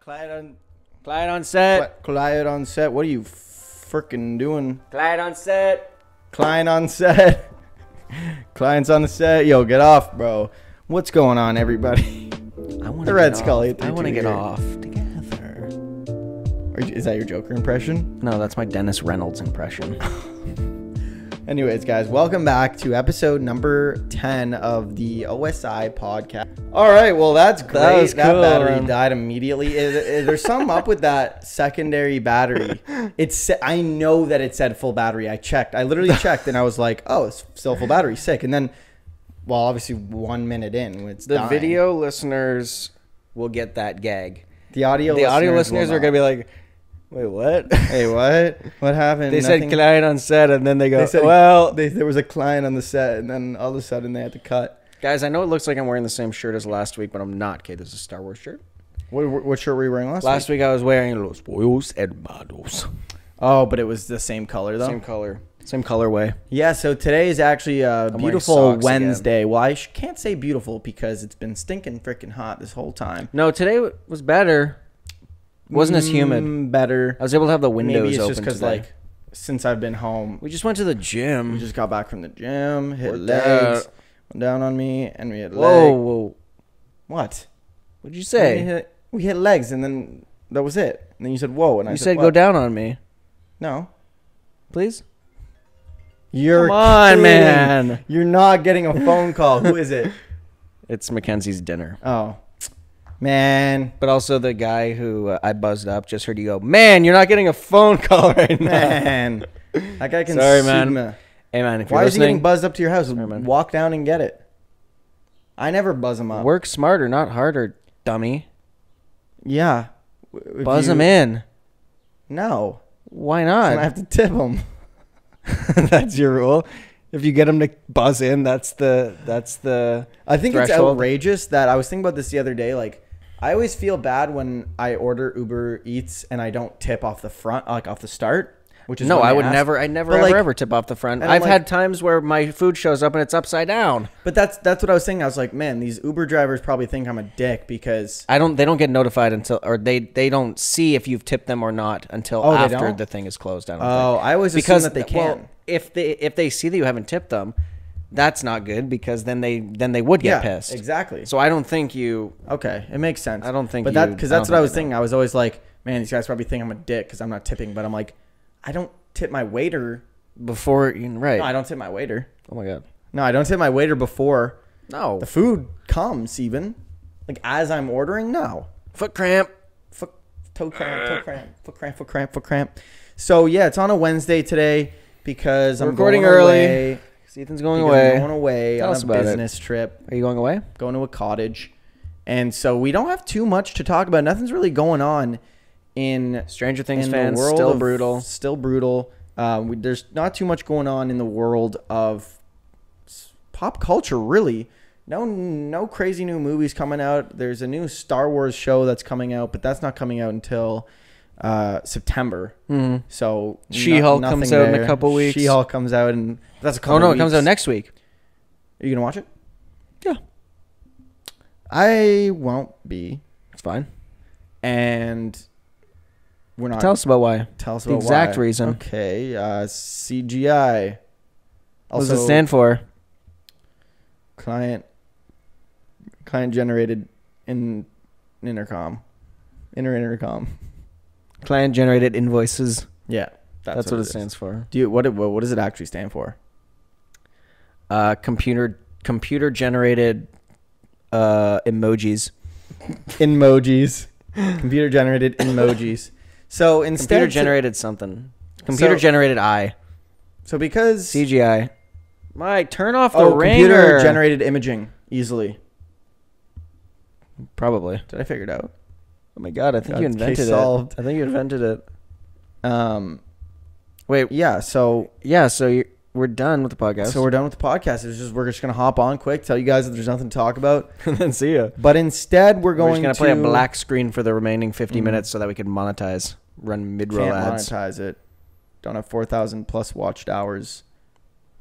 Clyde on Clyde on set. Clyde on set. What are you freaking doing? Clyde on set. Client on set. Clients on the set. Yo, get off, bro. What's going on, everybody? I want The Red Scully I want to get here. off together. Is that your Joker impression? No, that's my Dennis Reynolds impression. Anyways, guys, welcome back to episode number 10 of the OSI podcast. All right, well, that's great. That, was cool, battery man. died immediately. Is, is there something up with that secondary battery? It's I know that it said full battery. I checked. I literally checked and I was like, oh, it's still full battery. Sick. And then, well, obviously, one minute in, it's the dying. video listeners will get that gag. the audio, the audio listeners, listeners will are gonna be like, "Wait, what?" hey, what? What happened? they said client on set, and then they go, They said, "Well, they, there was a client on the set, and then all of a sudden they had to cut. guys, I know it looks like I'm wearing the same shirt as last week, but I'm not. Okay, this is a Star Wars shirt. What, what shirt were you wearing last, Last week? week I was wearing Los Pollos Hermanos. Oh, but it was the same color though. Same color, same colorway. Yeah, so today is actually a wearing beautiful socks again. Wednesday. Well, I sh- can't say beautiful because it's been stinking freaking hot this whole time. No, today w- was better. Wasn't as humid. Mm, better. I was able to have the windows Maybe it's open just because today. like since I've been home, we just went to the gym. we just got back from the gym, hit Worked legs, out. went down on me, and we hit legs. whoa, leg. whoa! What? What'd you We say? hit, we hit legs, and then that was it. And then you said whoa, and I You said, said go "What?" down on me, No, please. you're Come on, kidding. man. You're not getting a phone call. Who is it? It's Mackenzie's dinner. Oh, man. But also the guy who uh, I buzzed up just heard you go, man, you're not getting a phone call right now. Man, that guy can. Sorry, man. me. Hey man, if Why you're is he getting listening, buzzed up to your house? Man. Walk down and get it. I never buzz him up. work smarter, not harder, dummy. Yeah. If Buzz you- him in. No. Why And I not? have to tip him. that's your rule. If you get him to buzz in, that's the that's the. I think it's Threshold. outrageous that I was thinking about this the other day. Like, I always feel bad when I order Uber Eats and I don't tip off the front, like off the start. Which is No, I would ask. never. I never But, ever like- ever tip off the front. I've like- had times where my food shows up and it's upside down. But that's that's what I was saying. I was like, man, these Uber drivers probably think I'm a dick because I don't. They don't get notified until, or they they don't see if you've tipped them or not until Oh, after the thing is closed. I don't oh, think. I always because assume that they well, can. if they if they see that you haven't tipped them, that's not good because then they then they would yeah, get pissed. exactly. So I don't think you. Okay, it makes sense. I don't think but you- that because that's what I was thinking. I was always like, man, these guys probably think I'm a dick because I'm not tipping. But I'm like, I don't tip my waiter. Before you right. No, I don't tip my waiter. oh my god. No, I don't tip my waiter before No. the food comes. Even like as I'm ordering. No, Foot cramp. foot toe cramp, toe cramp, foot cramp, foot cramp, foot cramp. So yeah, it's on a Wednesday today because I'm recording early. Away, Ethan's going because away. I'm going away Tell on a about it. business trip. Are you going away? going to a cottage. And so we don't have too much to talk about. Nothing's really going on in Stranger Things in fans the world still of- brutal. Still brutal. Uh, we, there's not too much going on in the world of pop culture, really. No, no crazy new movies coming out. There's a new Star Wars show that's coming out, but that's not coming out until uh, September. Mm-hmm. So She-Hulk comes out in a couple weeks. She-Hulk comes out, and that's a couple. Oh no, it comes out weeks. next week. Are you gonna watch it? Yeah. I won't be. It's fine. and we're not. Tell us about why. tell us the about exact why. reason. Okay, uh, CGI. What does it stand for? Client. Client generated in intercom, inner intercom. Client generated invoices. Yeah, That's, what, it stands for. Do you what? it- What, what does it actually stand for? Uh, computer computer generated uh, emojis. Emojis. Computer generated emojis. So instead, Computer generated something. Computer So- generated eye. So because CGI. Mike, turn off the oh, ringer. computer generated imaging easily. Probably. Did I figure it out? Oh my god, I think God, you case invented it. solved. I think you invented it. Um. Wait, Yeah. So yeah. So you we're done with the podcast. So we're done with the podcast. It's just we're just gonna hop on quick, tell you guys that there's nothing to talk about. and then see ya. But instead, we're We're going just gonna to play a black screen for the remaining 50 Mhm. minutes so that we can monetize, run mid-roll can't ads. monetize it. Don't have four thousand plus watched hours.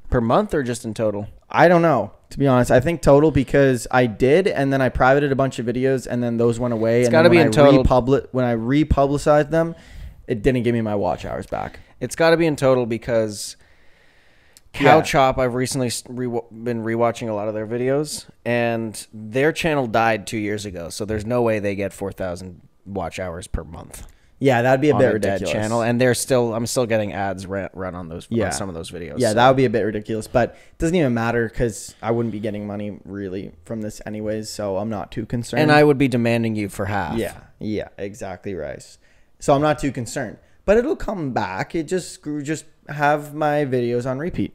Per month or just in total? I don't know. To be honest, I think total because I did, and then I privated a bunch of videos, and then those went away. It's and gotta then be in I total. Republi- when I republicized them, it didn't give me my watch hours back. It's got to be in total because Yeah. Cow Chop. I've recently re- been rewatching a lot of their videos, and their channel died two years ago. So there's no way they get four thousand watch hours per month Yeah, that'd be a bit ridiculous. channel, and they're still. I'm still getting ads run, run on those. Yeah. on some of those videos. yeah, so- that would be a bit ridiculous, but it doesn't even matter because I wouldn't be getting money really from this anyways, so I'm not too concerned. and I would be demanding you for half. Yeah, yeah, exactly Rice. So I'm not too concerned, but it'll come back. It just just have my videos on repeat.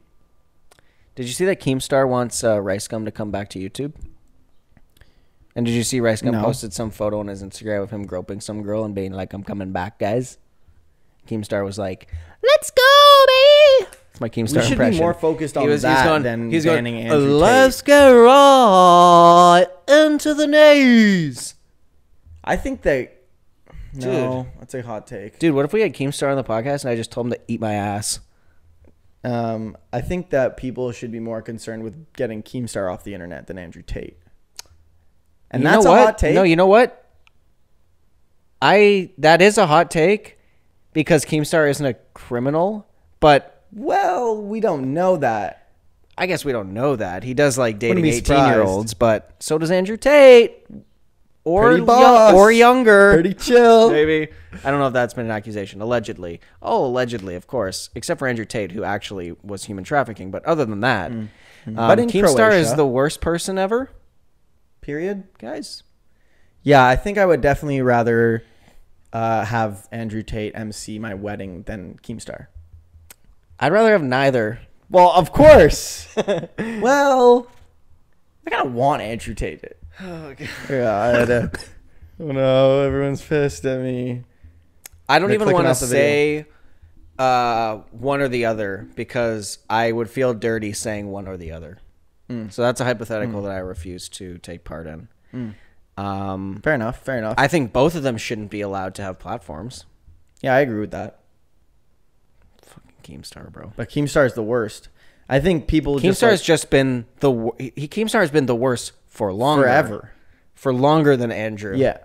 Did you see that Keemstar wants uh, Rice Gum to come back to YouTube? And did you see Rice Gum No. posted some photo on his Instagram of him groping some girl and being like, "I'm coming back, guys." Keemstar was like, "Let's go, baby." It's my Keemstar We should impression. be more focused on He was- he's that going- than he's going, banning Andrew Let's Tate. get right into the knees, I think that no, that's a hot take. dude. What if we had Keemstar on the podcast and I just told him to eat my ass? Um, I think that people should be more concerned with getting Keemstar off the internet than Andrew Tate. And You that's know a hot take. No, you know what? I that is a hot take because Keemstar isn't a criminal, but well, we don't know that. I guess we don't know that. He does like dating be 18 year olds, but so does Andrew Tate. Or, Pretty yo- boss. or younger. Pretty chill. Maybe. I don't know if that's been an accusation. Allegedly. Oh, allegedly, of course. Except for Andrew Tate, who actually was human trafficking. But other than that, um, But in Keemstar is the worst person ever, Period. guys. Yeah, I think I would definitely rather uh, have Andrew Tate MC my wedding than Keemstar. I'd rather have neither. Well, of course. well, I kind of want Andrew Tate. It. Yeah, I had a, oh no, everyone's pissed at me. I don't They're even want to off the video. say uh, one or the other because I would feel dirty saying one or the other. Mm. So that's a hypothetical that I refuse to take part in. Mm. Um, Fair enough. Fair enough. I think both of them shouldn't be allowed to have platforms. yeah, I agree with that. Fucking Keemstar, bro. But Keemstar is the worst. I think people just Keemstar like, has just been the he he- Keemstar has been the worst for longer, forever. for longer than Andrew. Yeah.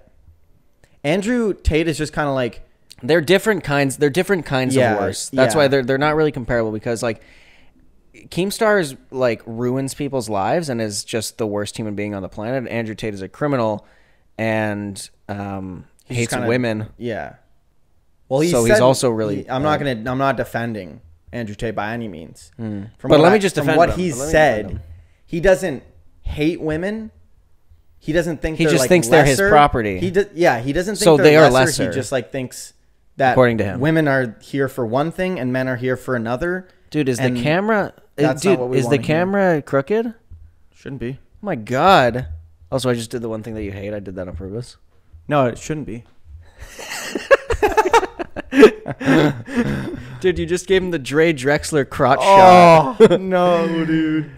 Andrew Tate is just kind of like they're different kinds. They're different kinds Yeah, of worse. That's yeah. why they're they're not really comparable because like Keemstar is like ruins people's lives and is just the worst human being on the planet. Andrew Tate is a criminal and um, hates kinda- women. yeah. Well, So he's also really- I'm not gonna. I'm not defending Andrew Tate by any means. From But let me just defend what him. he's said. He doesn't hate women. He doesn't think He just like, thinks they're his property. He does. Yeah, he doesn't think So they're they are lesser. lesser. He just like thinks that According to him. women are here for one thing and men are here for another. Dude, is And the camera? that's not dude, what we is the wanna hear. camera crooked? Oh Shouldn't be. my god! Also, I just did the one thing that you hate. I did that on purpose. No, it shouldn't be. Dude, you just gave him the Dre Drexler crotch shot. Oh no, dude.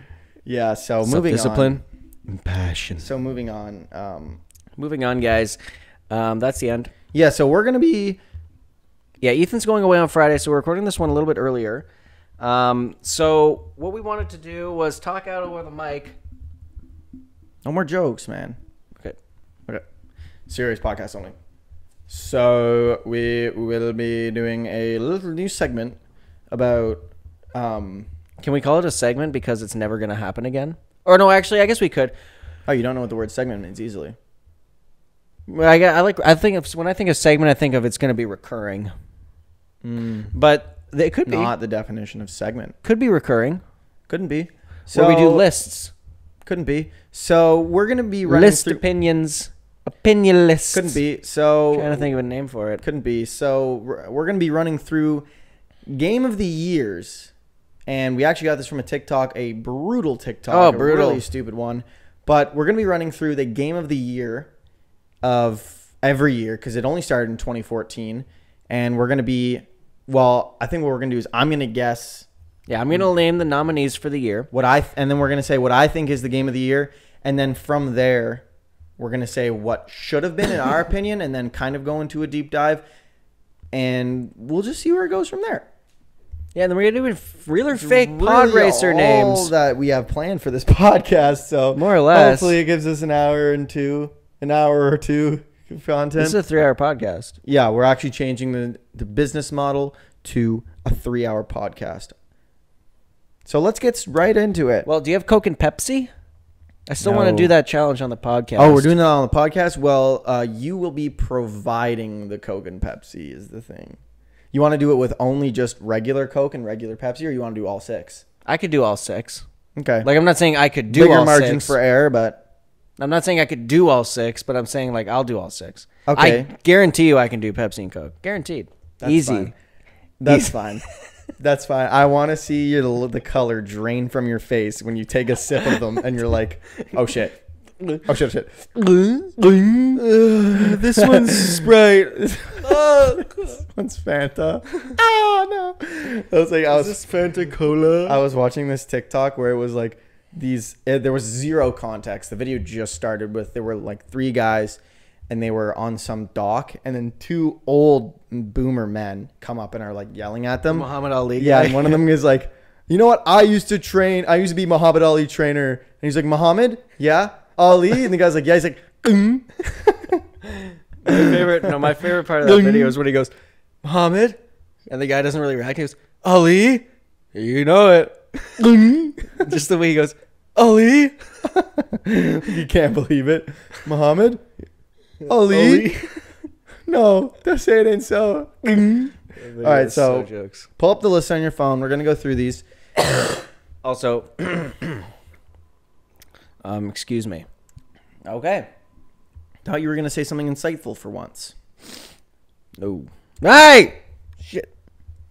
Yeah. So moving discipline, on. passion. So moving on. Um, Moving on, guys. Um, that's the end. yeah. So we're gonna be. Yeah, Ethan's going away on Friday, so we're recording this one a little bit earlier. Um, so what we wanted to do was talk out over the mic. No more jokes, man. Okay. Okay. Serious podcast only. So we will be doing a little new segment about um Can we call it a segment because it's never going to happen again? Or no, actually, I guess we could. oh you don't know what the word segment means easily. Well, I, I like. I think of, when I think of segment, I think of it's going to be recurring, but it could be Not the definition of segment. could be recurring. Couldn't be. So we do lists, Couldn't be. So we're gonna be running list through. opinions, opinion lists. Couldn't be. So trying to think of a name for it. couldn't be. So we're gonna be running through game of the years, and we actually got this from a TikTok, a brutal TikTok, Oh, a brutal. really stupid one. But we're gonna be running through the game of the year of every year because it only started in 2014, and we're gonna be. Well, I think what we're gonna do is I'm gonna guess Yeah, I'm going to name the nominees for the year. what I and then we're gonna say what I think is the game of the year, and then from there, we're gonna say what should have been in our opinion, and then kind of go into a deep dive, and we'll just see where it goes from there. Yeah, and then we're gonna do a real or fake pod Really racer all names. that we have planned for this podcast. So More or less. hopefully it gives us an hour and two, an hour or two content. This is a three-hour podcast. yeah, we're actually changing the the business model to a three hour podcast. So let's get right into it. Well, do you have Coke and Pepsi? I still want to do that challenge on the podcast. Oh, we're doing that on the podcast. Well, uh, you will be providing the Coke and Pepsi is the thing. You want to do it with only just regular Coke and regular Pepsi, or you want to do all six? I could do all six. Okay, Like I'm not saying I could do bigger all margin six. for error, but I'm not saying I could do all six, but I'm saying like I'll do all six. Okay. I guarantee you I can do Pepsi and Coke. Guaranteed. That's Easy. fine. that's Easy. fine. That's fine. I want to see your the color drain from your face when you take a sip of them, and you're like, "Oh shit." Oh shit! shit. Uh, this one's Sprite. this one's Fanta. Oh no! I was like, I was Fanta Cola? I was watching this TikTok where it was like these. eh, there was zero context. The video just started with there were like three guys, and they were on some dock, and then two old boomer men come up and are like yelling at them. Muhammad Ali. Yeah, guy. and one of them is like, you know what? I used to train. I used to be Muhammad Ali trainer, and he's like, Muhammad, yeah, Ali, and the guy's like, yeah. He's like, mm. my favorite. No, my favorite part of that video is when he goes, Muhammad, and the guy doesn't really react. He goes, Ali, you know it. Just the way he goes, Ali. you can't believe it, Muhammad, Ali. no, that's it ain't so. All right, so- jokes. Pull up the list on your phone. We're gonna go through these. Also, um, excuse me. Okay. Thought you were gonna say something insightful for once. No. Hey. Shit.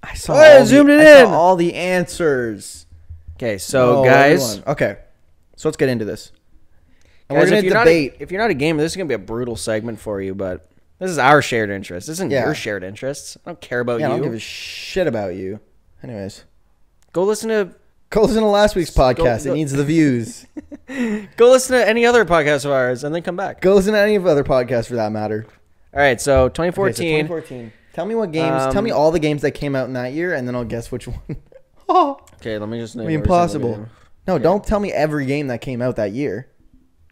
I saw. Oh, I all zoomed the, it I saw in. all the answers. Okay, so Oh, guys, everyone. Okay. So let's get into this. And guys, we're if gonna you're debate. Not a, if you're not a gamer, this is gonna be a brutal segment for you. But this is our shared interest. This isn't Yeah. your shared interests. I don't care about yeah, I don't give a shit about you. Anyways, go listen to go listen to last week's podcast. go- it needs the views. go listen to any other podcast of ours, and then come back. go listen to any of other podcasts for that matter. All right, so Okay, so 2014. 2014. Tell me what games. tell Um, me all the games that came out in that year, and then I'll guess which one. Okay, let me just name I mean, impossible. No, Okay. don't tell me every game that came out that year.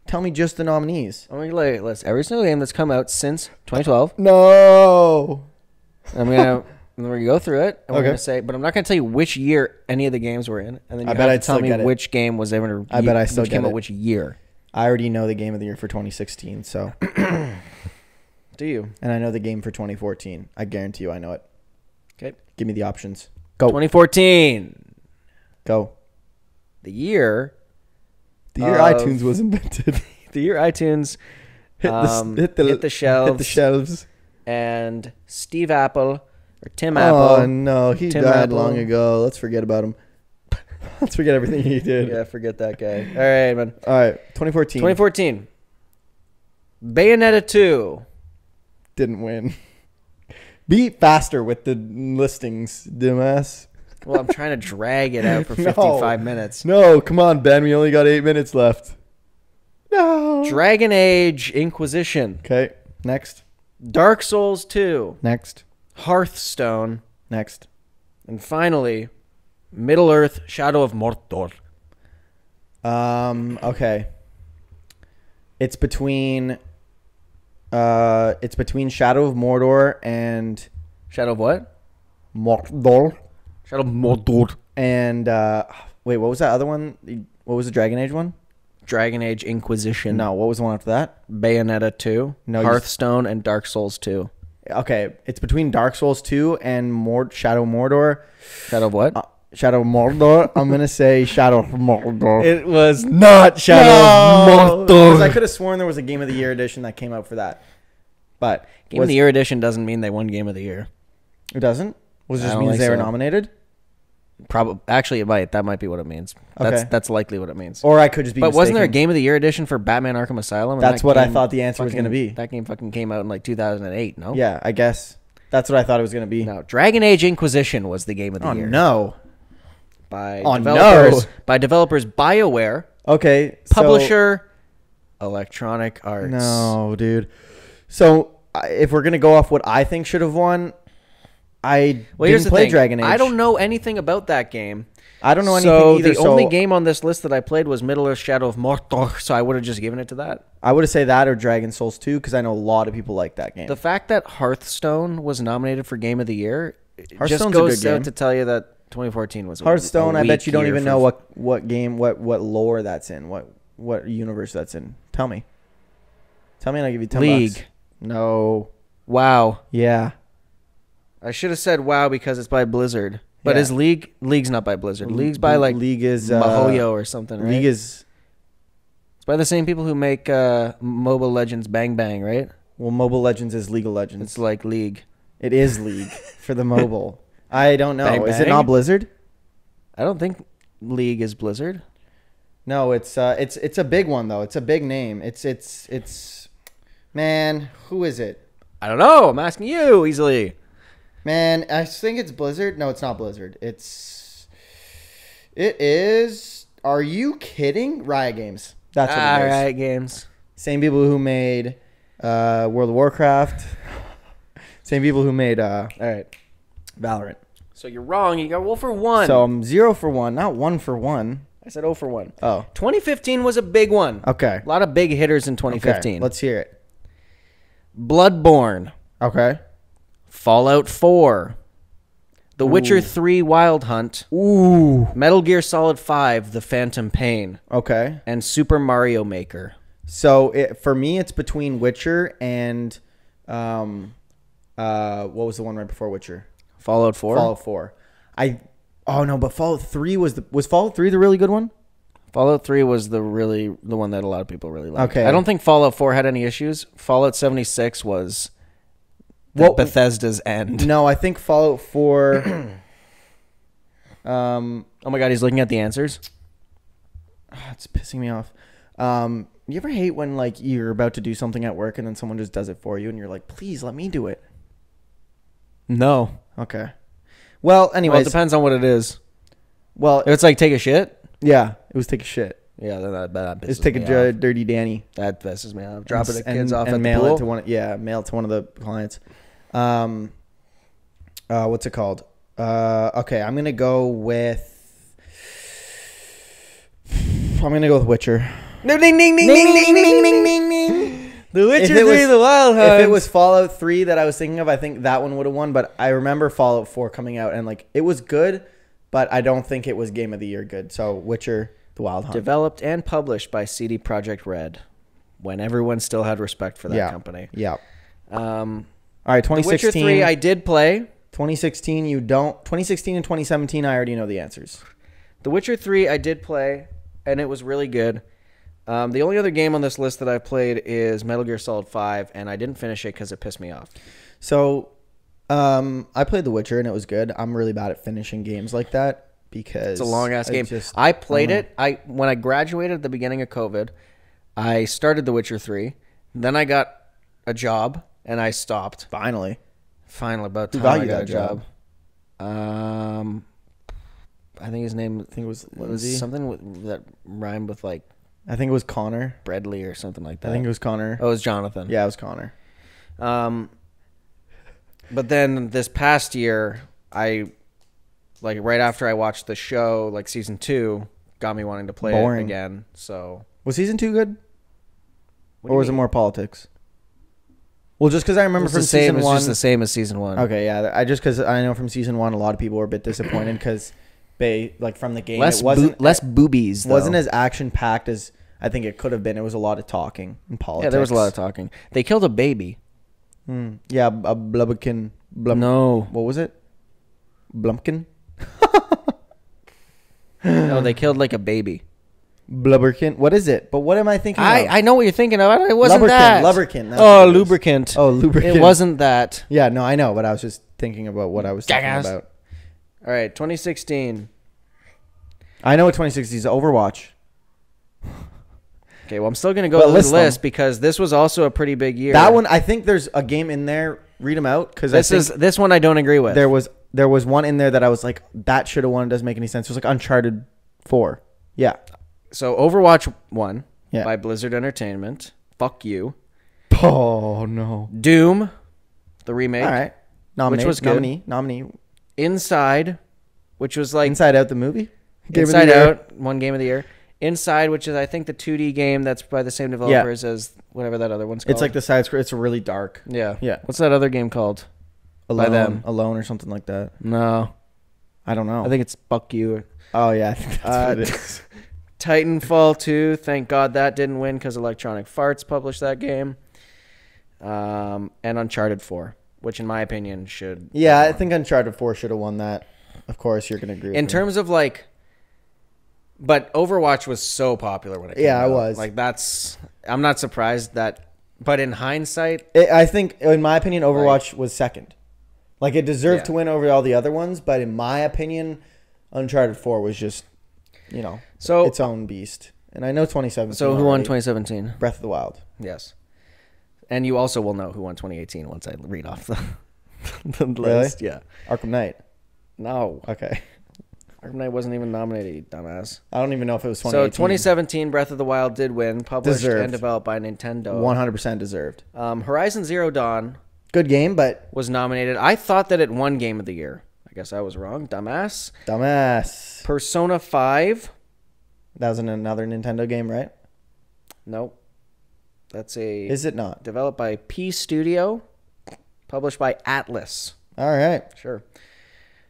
Tell me just the nominees. I'm gonna lay- list every single game that's come out since 2012. No. I'm gonna and we're gonna go through it. And we're gonna say, but I'm not gonna tell you which year any of the games were in, and then you I bet I'd tell me get it. which game was ever. I bet I still which came it. out which year. I already know the game of the year for 2016. So, Do you? and I know the game for 2014. I guarantee you, I know it. Okay. Give me the options. Go. 2014, Go. the year, The year Of- iTunes was invented. the year iTunes hit, the, Um, hit the hit the shelves. Hit the shelves. and Steve Apple or Tim Oh Apple. no, he Tim died Apple. long ago. Let's forget about him. Let's forget everything he did. Yeah, forget that guy. All right, man. All right, 2014 2014, Bayonetta 2. didn't win. Be faster with the listings, dumbass. Well, I'm trying to drag it out for No. 55 minutes. No, come on, Ben. We only got eight minutes left. No. Dragon Age Inquisition, Okay, next, Dark Souls 2, next, Hearthstone, next. and finally, Middle Earth Shadow of Mordor. Um. Okay. It's between. Uh, it's between Shadow of Mordor and Shadow of what? Mordor Shadow of Mordor. and uh, wait, what was that other one? What was the Dragon Age one? Dragon Age Inquisition. No, what was the one after that? Bayonetta 2, No, Hearthstone, and Dark Souls 2. Okay, it's between Dark Souls 2 and Mord Shadow Mordor. Shadow of what? Uh, Shadow Mordor. I'm gonna say Shadow Mordor. it was not Shadow of Because I could have sworn there was a Game of the Year edition that came out for that, but Game was, of the Year edition doesn't mean they won Game of the Year. It doesn't. Was it just means think they were nominated, Probably, actually, it might. That might be what it means. That's Okay. that's likely what it means. or I could just be. But wasn't there a. Game of the Year edition for Batman Arkham Asylum? And That's that what I thought the answer was gonna be. That game fucking came out in like 2008. No. Yeah, I guess that's what I thought it was gonna be. No. Dragon Age Inquisition was the game of the Oh year. no. By Oh, developers. no. By developers BioWare, Okay. so- publisher, Electronic Arts. No, dude. So if we're gonna go off what I think should have won, I Well, didn't play thing. Dragon Age. I don't know anything about that game. I don't know anything so either. the so only game on this list that I played was Middle Earth: Shadow of Mordor. So I would have just given it to that. I would have say that or Dragon Souls 2 because I know a lot of people like that game. The fact that Hearthstone was nominated for Game of the Year just a goes good game. out to tell you that 2014 was Hearthstone, I bet you don't even know what what game, what what lore that's in, what what universe that's in. Tell me. Tell me, and I'll give you ten League. bucks. No. Wow. Yeah. I should have said WoW because it's by Blizzard. But Yeah. is League League's not by Blizzard. League's by like League is uh, Mahoyo or something, right? League is it's by the same people who make uh, Mobile Legends Bang Bang, right? well, Mobile Legends is League of Legends. It's like League. It is League for the mobile. I don't know. Bang is it Bang? not Blizzard? I don't think League is Blizzard. No, it's uh, it's it's a big one though. It's a big name. It's it's it's man, who is it? I don't know. I'm asking you easily. Man, I think it's Blizzard. No, it's not Blizzard. It's it is. Are you kidding? Riot Games. That's what it is. right, games. Same people who made uh, World of Warcraft. Same people who made uh, All right. Valorant. So you're wrong. You got 0 for 1. So I'm zero for one, not one for one. I said 0 for 1. Oh, 2015 was a big one. okay. A lot of big hitters in Okay, 2015. let's hear it. Bloodborne, Okay. Fallout 4, The Witcher 3 Wild Hunt, Ooh. Metal Gear Solid 5 The Phantom Pain, Okay. and Super Mario Maker. So it, for me, it's between Witcher and um, uh, what was the one right before Witcher? Fallout 4? Fallout Four. I oh no, but Fallout Three was the was Fallout Three the really good one? Fallout 3 was the really the one that a lot of people really liked. Okay. I don't think Fallout 4 had any issues. Fallout 76 was the What- Bethesda's end. No, I think Fallout Four. um, Oh my god, he's looking at the answers. ah, it's pissing me off. Um, you ever hate when like you're about to do something at work and then someone just does it for you and you're like, please let me do it. No. Okay. Well, Well, it anyways, depends on what it is. well, If it's like take a shit, yeah, it was take a shit. yeah, then that, that It's take a off. dirty Danny. That pisses me off. Dropping the and, kids off and at the mail pool. it to one. Yeah, mail it to one of the clients. Um, uh, what's it called? Uh, okay, I'm gonna go with. I'm gonna go with Witcher. Ding, ding, ding, ding, ding, ding, ding, ding, ding. The Witcher If 3, was- The Wild Hunt. If it was Fallout 3 that I was thinking of, I think that one would have won. But I remember Fallout 4 coming out and like it was good, but I don't think it was Game of the Year good. So Witcher, The Wild Hunt. developed and published by CD Projekt Red, when everyone still had respect for that yeah. company. Yeah. Um, All right, The Witcher 2016. 3, I did play. 2016, you don't. 2016 and 2017, I already know the answers. The Witcher 3, I did play, and it was really good. Um, the only other game on this list that I've played is Metal Gear Solid 5, and I didn't finish it because it pissed me off. So, um, I played The Witcher and it was good. I'm really bad at finishing games like that because It's a long ass game. just- I played I it. I when I graduated at the beginning of COVID, I started The Witcher 3. Then I got a job and I stopped. Finally, Finally, about time I you got that a job. Um, I think his name I think it was was Lindsay. something with, that rhymed with like I think it was Connor. Bradley or something like that. I think it was Connor. oh, it was Jonathan. Yeah, it was Connor. Um, but then this past year, I like right after I watched the show, like season two, got me wanting to play Boring. it again. So, Was season two good, What do or you was it mean? more politics? Well, just because I remember from the same. season It was one. just the same as season one. Okay, yeah, I just because I know from season one, a lot of people were a bit disappointed because they like from the game Less it wasn't boo- less boobies. Though. wasn't as action packed as I think it could have been. It was a lot of talking and politics. yeah. There was a lot of talking. They killed a baby. Hmm. Yeah, a Blubberkin. Blum, No, What was it? Blumpkin? no, they killed like a baby. Blubberkin? What is it? But what am I thinking I of? I know what you're thinking of. It wasn't Lubricant, that. lubricant, Oh, what it is. lubricant. oh, lubricant. It wasn't that. Yeah, no, I know, but I was just thinking about what I was thinking about. All right, 2016. I know what 2060 is Overwatch. Okay, well, I'm still gonna go But through list the them. list because this was also a pretty big year. That one, I think there's a game in there. Read them out because This is this one I don't agree with. there was there was one in there that I was like that should have won. It Doesn't make any sense. It was like Uncharted Four. Yeah, So Overwatch one Yeah. by Blizzard Entertainment. Fuck you. Oh no. Doom, the remake. All right. Nominate, was good. Nominee, nominee. Inside, which was like Inside Out the movie. Game the Inside Year. Out, one game of the year. Inside, which is I think the 2D game that's by the same developers as whatever that other one's called. It's like the side scroll. It's really dark. yeah, Yeah. What's that other game called? Alone, them. alone or something like that. No, I don't know. I think it's Buck You. Oh yeah, I think that's Uh, what it is. Titanfall 2. Thank God that didn't win because Electronic Farts published that game. Um, and Uncharted 4, which in my opinion should. Yeah, I think Uncharted Four should have won that. Of course, you're gonna agree. With in me. terms of like but overwatch was so popular when it came Yeah, out. was. like that's i'm not surprised that but in hindsight It, I think, in my opinion, Overwatch was second. Like it deserved Yeah. to win over all the other ones, but in my opinion, Uncharted Four was just, you know, so its own beast. And I know 2017. so who won 2017 Breath of the Wild. yes and you also will know who won 2018 once i read off the, the Really? list yeah Arkham Knight. no Okay. Arkham Knight wasn't even nominated you dumbass I don't even know if it was so 2017 breath of the wild did win published Deserved. and developed by nintendo 100% deserved. um, horizon zero dawn Good game, but was nominated i thought that it won game of the year i guess i was wrong dumbass dumbass. persona 5 That was another Nintendo game, right? Nope. That's a Is it not? developed by P Studio, published by Atlus. All right. Sure.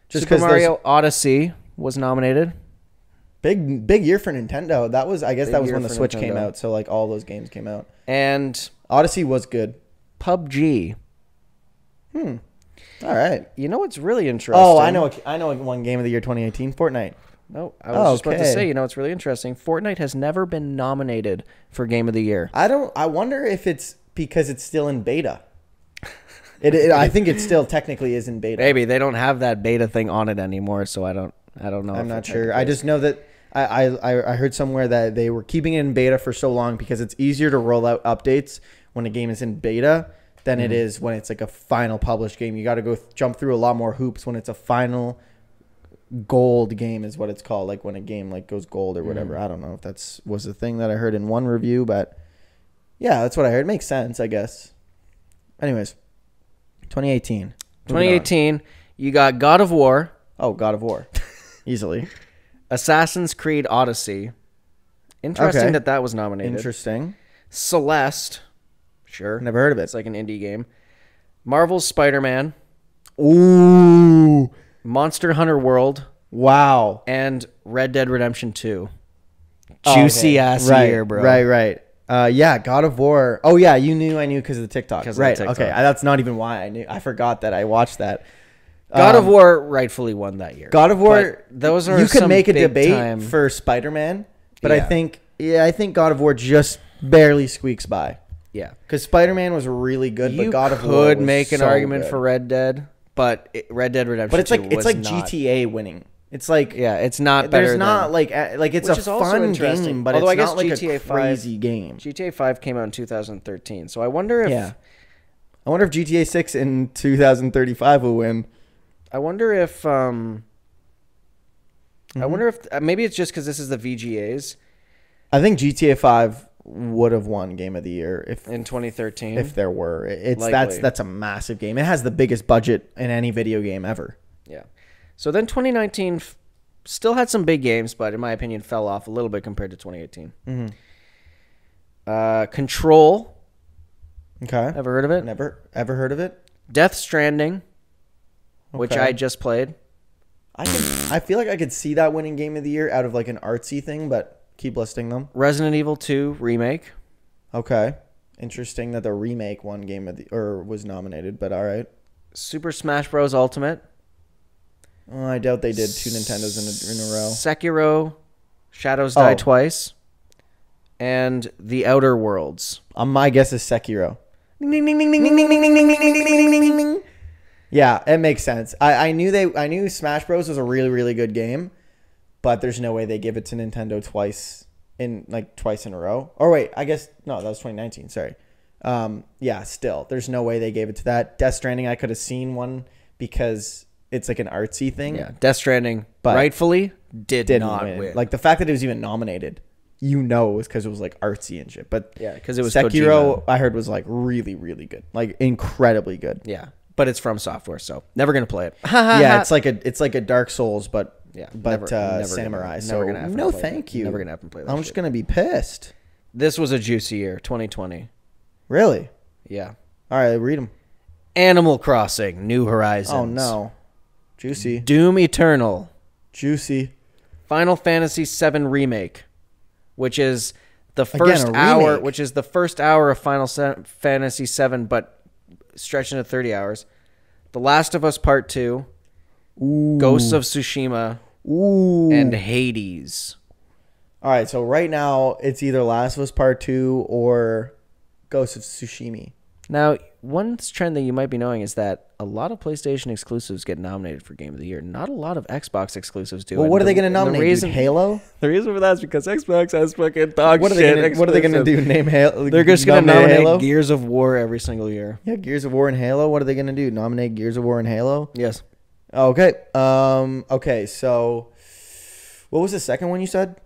Just Super Mario Odyssey was nominated. Big big year for Nintendo. That was I guess Big that was when the Switch came out, so like all those games came out. And Odyssey was good. PUBG. Hmm. All right. You know what's really interesting? Oh, I know. a- I know one game of the year 2018, Fortnite. No, I was just about to say, you know what's really interesting? Fortnite has never been nominated for Game of the Year. I don't. I wonder if it's because it's still in beta. It, it I think it still technically is in beta. Maybe they don't have that beta thing on it anymore, so I don't I don't know. I'm not sure. I just know that I, I I heard somewhere that they were keeping it in beta for so long because it's easier to roll out updates when a game is in beta than Mm-hmm. it is when it's like a final published game. You got to go th- jump through a lot more hoops when it's a final gold game is what it's called like when a game like goes gold or whatever Mm-hmm. i don't know if that's was the thing that i heard in one review but yeah that's what i heard it makes sense i guess anyways 2018 Moving on. 2018, you got God of War, oh god of war easily Assassin's Creed Odyssey. Interesting Okay. that that was nominated. interesting Celeste, sure. never heard of it It's like an indie game. Marvel's Spider-Man, Ooh. Monster Hunter World, Wow. and Red Dead Redemption 2. Oh, Juicy ass right, year, bro. Right, right. Uh, yeah, God of War. Oh yeah, you knew I knew because of the TikTok. 'Cause of the right. TikTok. Okay, I, that's not even why I knew. I forgot that I watched that. God of Um, War rightfully won that year. God of War. But those are you could some make a big debate time- for Spider Man, but I Yeah. think yeah, I think God of War just barely squeaks by yeah. because Spider Man was really good, You but God of War could was make an so argument good. for Red Dead, but it, Red Dead Redemption But it's like it's like not- GTA winning. It's like Yeah, it's not better there's not than, like a- like it's a fun game, but Although it's I guess not like GTA a 5 crazy game. GTA 5 came out in 2013. So I wonder if Yeah. I wonder if GTA 6 in 2035 will win. I wonder if um I Mm-hmm. wonder if uh, maybe it's just cuz this is the VGAs I think GTA 5 would have won Game of the Year if in 2013. if there were. It's that's Likely. that's a massive game. It has the biggest budget in any video game ever. yeah. So then 2019 f- still had some big games, but in my opinion fell off a little bit compared to 2018. Mm-hmm. Uh Control, Okay. ever heard of it? Never ever heard of it. Death Stranding, which I just played. I can I feel like I could see that winning Game of the Year out of like an artsy thing, but keep listing them. Resident Evil 2 remake. Okay. Interesting that the remake won Game of the or was nominated, but all right. Super Smash Bros. Ultimate. Oh, I doubt they did two Nintendos in a, in a row. Sekiro, Shadows Die Oh. Twice, and The Outer Worlds. Um, my guess is Sekiro. Yeah, it makes sense. I, I knew they I knew Smash Bros was a really really good game, but there's no way they give it to Nintendo twice in like twice in a row. Or wait, I guess no, that was 2019. Sorry. Um, yeah, still, there's no way they gave it to that. Death Stranding, I could have seen one because it's like an artsy thing. Yeah, Death Stranding But rightfully did didn't not win. win. Like the fact that it was even nominated, you know, it was because it was like artsy and shit. But yeah, because it was Sekiro, Kojima. I heard was like really really good, like incredibly good. Yeah, but it's FromSoftware, so never gonna play it. yeah, it's like a it's like a Dark Souls, but Yeah, but never- uh, never gonna- samurai. never so gonna no, play that. thank you. Never gonna have to play that I'm shit. just gonna be pissed. this was a juicy year, 2020. Really? Yeah. All right, read them. Animal Crossing: New Horizons. Oh no, juicy, Doom Eternal. juicy. Final Fantasy VII Remake, which is the first a hour, which is the first hour of Final Fantasy VII, but stretching to 30 hours. The Last of Us Part 2, Ooh, Ghosts of Tsushima, ooh. and Hades. all right, so right now it's either Last of Us Part Two or Ghosts of Tsushima. Now, one trend that you might be knowing is that a lot of PlayStation exclusives get nominated for Game of the Year. Not a lot of Xbox exclusives do. Well, what are they going to and the nominate? dude? Halo? The reason for that is because Xbox has fucking dog What are shit. they gonna, What are they going to do? Name Halo? They're just going to nominate nominate Halo? Gears of War every single year. Yeah, Gears of War and Halo. What are they going to do? Nominate Gears of War and Halo? Yes. Okay. Um. Okay. So, what was the second one you said?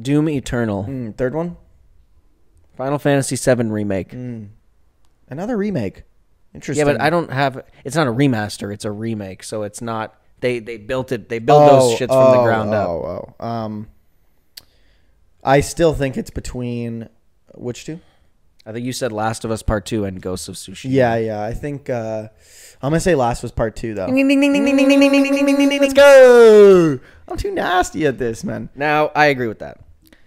Doom Eternal. Mm, third one. Final Fantasy VII Remake. Mm. Another remake. Interesting. Yeah, but I don't have. It's not a remaster. It's a remake. So it's not. They they built it. They built Oh, those shits from the oh, ground up. Oh, oh. Um. I still think it's between which two? I think you said Last of Us Part Two and Ghosts of Tsushima. Yeah, yeah. I think uh, I'm gonna say Last of Us part two though. Let's Let's go. I'm too nasty at this, man. Now I agree with that.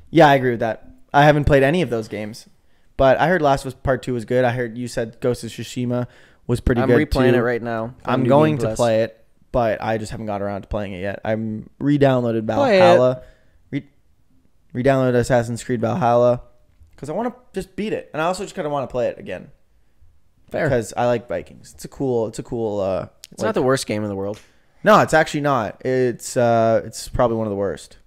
Yeah, I agree with that. I haven't played any of those games, but I heard Last of Us Part Two was good. I heard you said Ghosts of Tsushima was pretty I'm good. replaying too. it right now. I'm going to play it, but I just haven't got around to playing it yet. I'm re-downloaded Play it. Valhalla, re- re-downloaded Assassin's Creed Valhalla because I want to just beat it, and I also just kind of want to play it again Fair. because I like Vikings. It's a cool. It's a cool. Uh, It's not the worst game in the world. no, it's actually not. It's uh, it's probably one of the worst.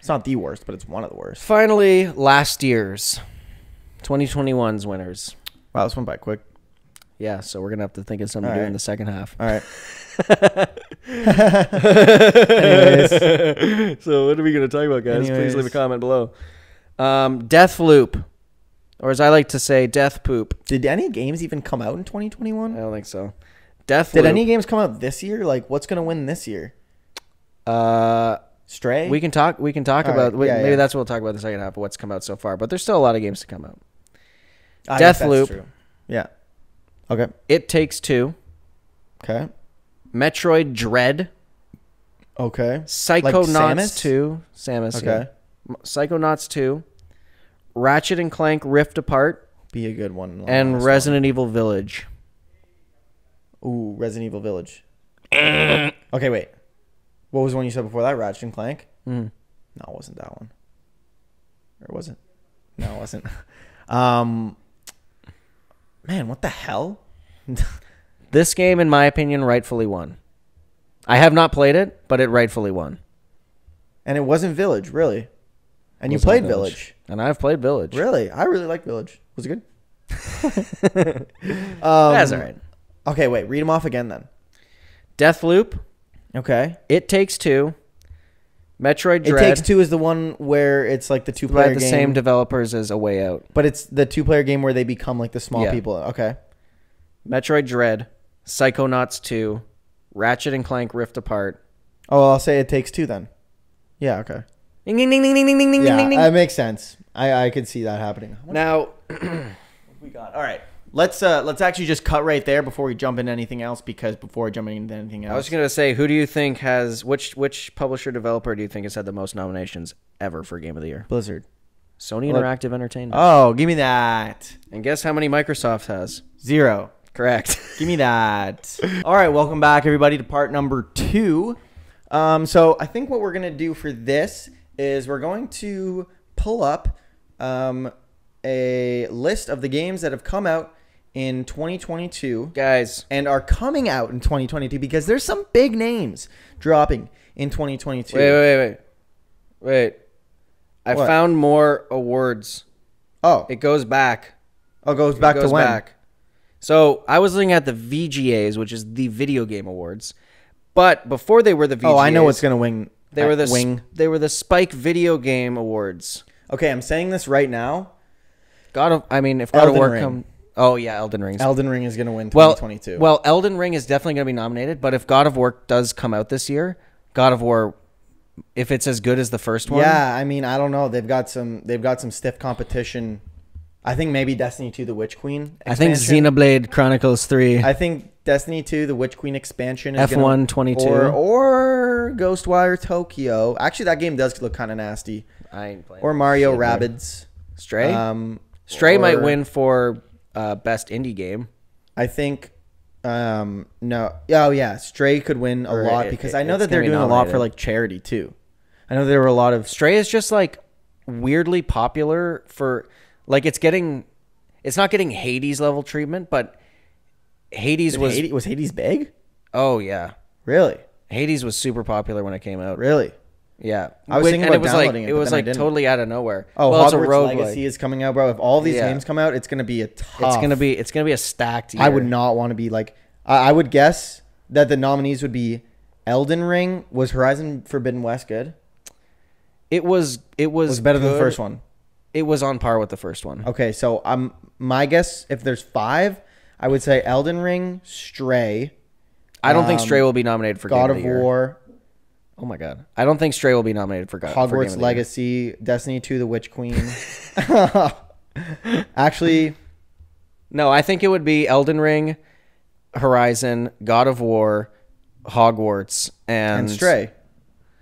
It's not the worst, but it's one of the worst. Finally, last year's 2021's winners. Wow, this went by quick. Yeah, so we're gonna have to think of something All to do right. in the second half. All right. Anyways, so what are we gonna talk about, guys? Please leave a comment below. Um, Death Loop, or as I like to say, Death Poop. did any games even come out in 2021? I don't think so. Death Did Loop. any games come out this year? Like, what's gonna win this year? Uh, Stray. we can talk. We can talk All about. right, yeah, maybe yeah. that's what we'll talk about in the second half of what's come out so far. But there's still a lot of games to come out. I guess Deathloop. that's true. Yeah. Okay. It Takes Two, Okay. Metroid Dread, Okay. Psychonauts Samus? 2, Samus. Okay. Yeah. Psychonauts 2, Ratchet and Clank Rift Apart, Be a good one. and Resident Evil Village. Ooh, Resident Evil Village. okay, wait. What was the one you said before that? Ratchet and Clank. Mm. No, it wasn't that one. Or was it? No, it wasn't. um. Man, what the hell? This game, in my opinion, rightfully won. I have not played it, but it rightfully won. and it wasn't Village, really. And you played Village. And I've played Village. Really? I really like Village. Was it good? um, That's all right. Okay, wait. Read them off again then. Deathloop, Okay. It Takes Two, Metroid It Dread, Takes Two is the one where it's like the two by player the game. same developers as A Way Out. but it's the two player game where they become like the small Yeah. people. Okay. Metroid Dread, Psychonauts 2, Ratchet and Clank Rift Apart. Oh, I'll say it takes two then. Yeah. Okay. Ding, ding, ding, ding, ding, ding, ding, Yeah, ding, ding. that makes sense. I I could see that happening. Now, we got? All right. Let's uh let's actually just cut right there before we jump into anything else because before jumping into anything else, I was gonna say, who do you think has which which publisher developer do you think has had the most nominations ever for Game of the Year? Blizzard. Sony Well- Interactive Entertainment. Oh, give me that. and guess how many Microsoft has? Zero. Correct. Give me that. All right, welcome back, everybody, to part number two. Um, so I think what we're gonna do for this is we're going to pull up um, a list of the games that have come out in 2022 Guys, and are coming out in 2022 because there's some big names dropping in 2022. wait, wait, wait, wait, wait. I What? found more awards. Oh, It goes back. oh, goes It back goes to when? back. So I was looking at the VGAs, which is the Video Game Awards. But before they were the VGAs, Oh, I know what's gonna wing. They were the wing. They were the Spike Video Game Awards. Okay, I'm saying this right now. God of, I mean, if God of War Ring. come, Oh yeah, Elden Ring. Elden Ring is going to win well, 2022. well, Elden Ring is definitely going to be nominated. But if God of War does come out this year, God of War, if it's as good as the first one, yeah, I mean, I don't know. They've got some. They've got some stiff competition. I think maybe Destiny 2: The Witch Queen. I think expansion. Xenoblade Chronicles Three. I think Destiny 2: The Witch Queen expansion is F1 gonna, 22. or or Ghostwire Tokyo. Actually, that game does look kind of nasty. I ain't playing. Or Mario shit. Rabbids. Stray. Um, Stray might win for uh, best indie game. I think. Um, no. Oh yeah, Stray could win a Or lot it- because it- I know that they're gonna be doing a lot for like charity too. I know there were a lot of Stray is just like weirdly popular for like it's getting it's not getting Hades level treatment, but Hades was was Hades, was Hades big? oh yeah. Really, Hades was super popular when it came out. really. Yeah. I was Wait, thinking about it was like downloading it, it was like totally out of nowhere. Oh, well, it's a Hogwarts roguelike. Legacy is coming out, bro. If all these Yeah. games come out, it's gonna be a tough. It's gonna be it's gonna be a stacked year. I would not want to be like. I, I would guess that the nominees would be Elden Ring. Was Horizon Forbidden West good? It was it was, Was better than the first one? It was on par with the first one. Okay, so um, my guess if there's five, I would say Elden Ring, Stray, I don't think Um, Stray will be nominated for God Game of of, the Year. War, Oh my god. I don't think Stray will be nominated for God for Game of Hogwarts Year. Legacy, Destiny 2, The Witch Queen. Actually, No, I think it would be Elden Ring, Horizon, God of War, Hogwarts, and, and Stray.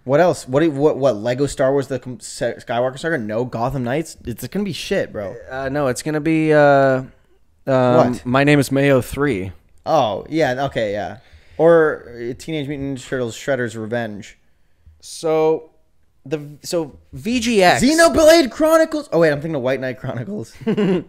What else? What what what Lego Star Wars the Skywalker Saga? No Gotham Knights. It's gonna be shit, bro. Uh, no, it's gonna be uh, um, What? My name is Mayo three. Oh yeah, okay, yeah. Or uh, Teenage Mutant Ninja Turtles: Shredder's Revenge. So the so VGX, Xenoblade Chronicles. Oh wait, I'm thinking of White Knight Chronicles. All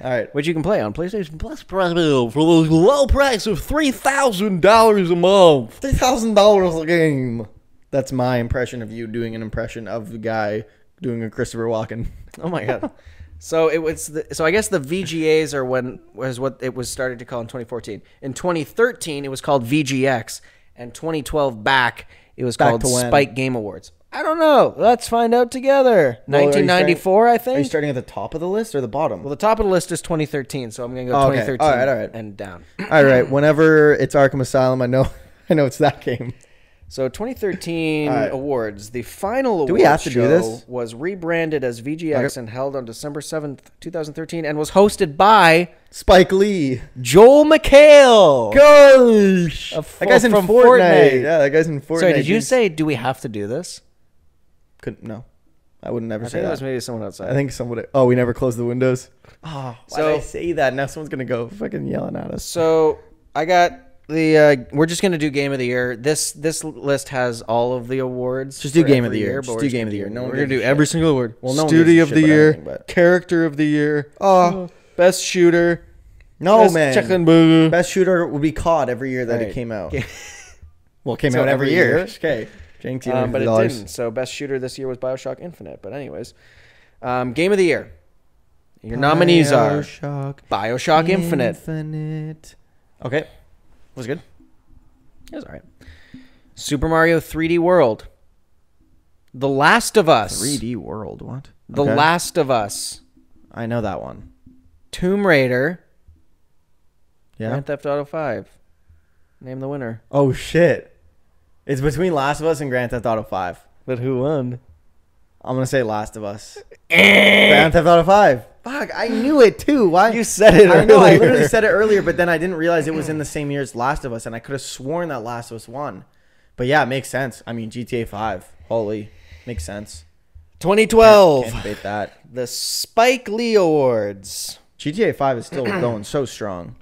right. which you can play on PlayStation Plus for the low price of three thousand dollars a month. Three thousand dollars a game. That's my impression of you doing an impression of the guy doing a Christopher Walken. Oh my god. So it was the, so I guess the VGAs are when was what it was started to call in 2014. In 2013 it was called VGX and 2012 back it was Back called? Spike Game Awards. I don't know. Let's find out together. Well, are you 1994 I think. Are you starting at the top of the list or the bottom? well the top of the list is 2013 so I'm going to go Oh, okay. 2013 All right, all right. and down. All right. Whenever it's Arkham Asylum, I know, I know it's that game. So 2013 All right. awards. The final Do we awards have to do show this? was rebranded as VGX Okay. and held on December 7th, 2013 and was hosted by Spike Lee. Joel McHale. Gosh. Of- that guy's in Fortnite. Fortnite. Yeah, that guy's in Fortnite. Sorry, did you say do we have to do this? Couldn't, no. I would never I say think that that. was maybe someone outside. I think someone. Oh, we never closed the windows. Ah. Oh, why So- did I say that? Now someone's gonna go fucking yelling at us. so. I got the. Uh, we're just gonna do game of the year. This this list has all of the awards. Just do game of the year. but Just do game of the year. No we're gonna do a every single award. Well, no Studio of the year, character of the year, Oh, best shooter. no, best man. Chicken burger. Best shooter would be COD every year that Right. it came out. Well, it came So out every every year. year? Okay. Jinx, Um, but it dollars. didn't. So best shooter this year was Bioshock Infinite. But anyways, um, game of the year. Your nominees are Bioshock Bioshock Infinite. Infinite. Okay. Was good. It was alright. Super Mario 3D World. The Last of Us. 3D World. What? The Okay. Last of Us. I know that one. Tomb Raider. Yeah. Grand Theft Auto 5. Name the winner. Oh shit. It's between Last of Us and Grand Theft Auto 5. But who won? I'm gonna say Last of Us. Eh. Grand Theft Auto 5. Fuck, I knew it too. Why? You said it I know. I literally said it earlier, but then I didn't realize it was in the same year as Last of Us, and I could have sworn that Last of Us won. But yeah, it makes sense. I mean, GTA 5. Holy, makes sense. 2012. Can't debate that. The Spike Lee Awards. GTA 5 is still going so strong.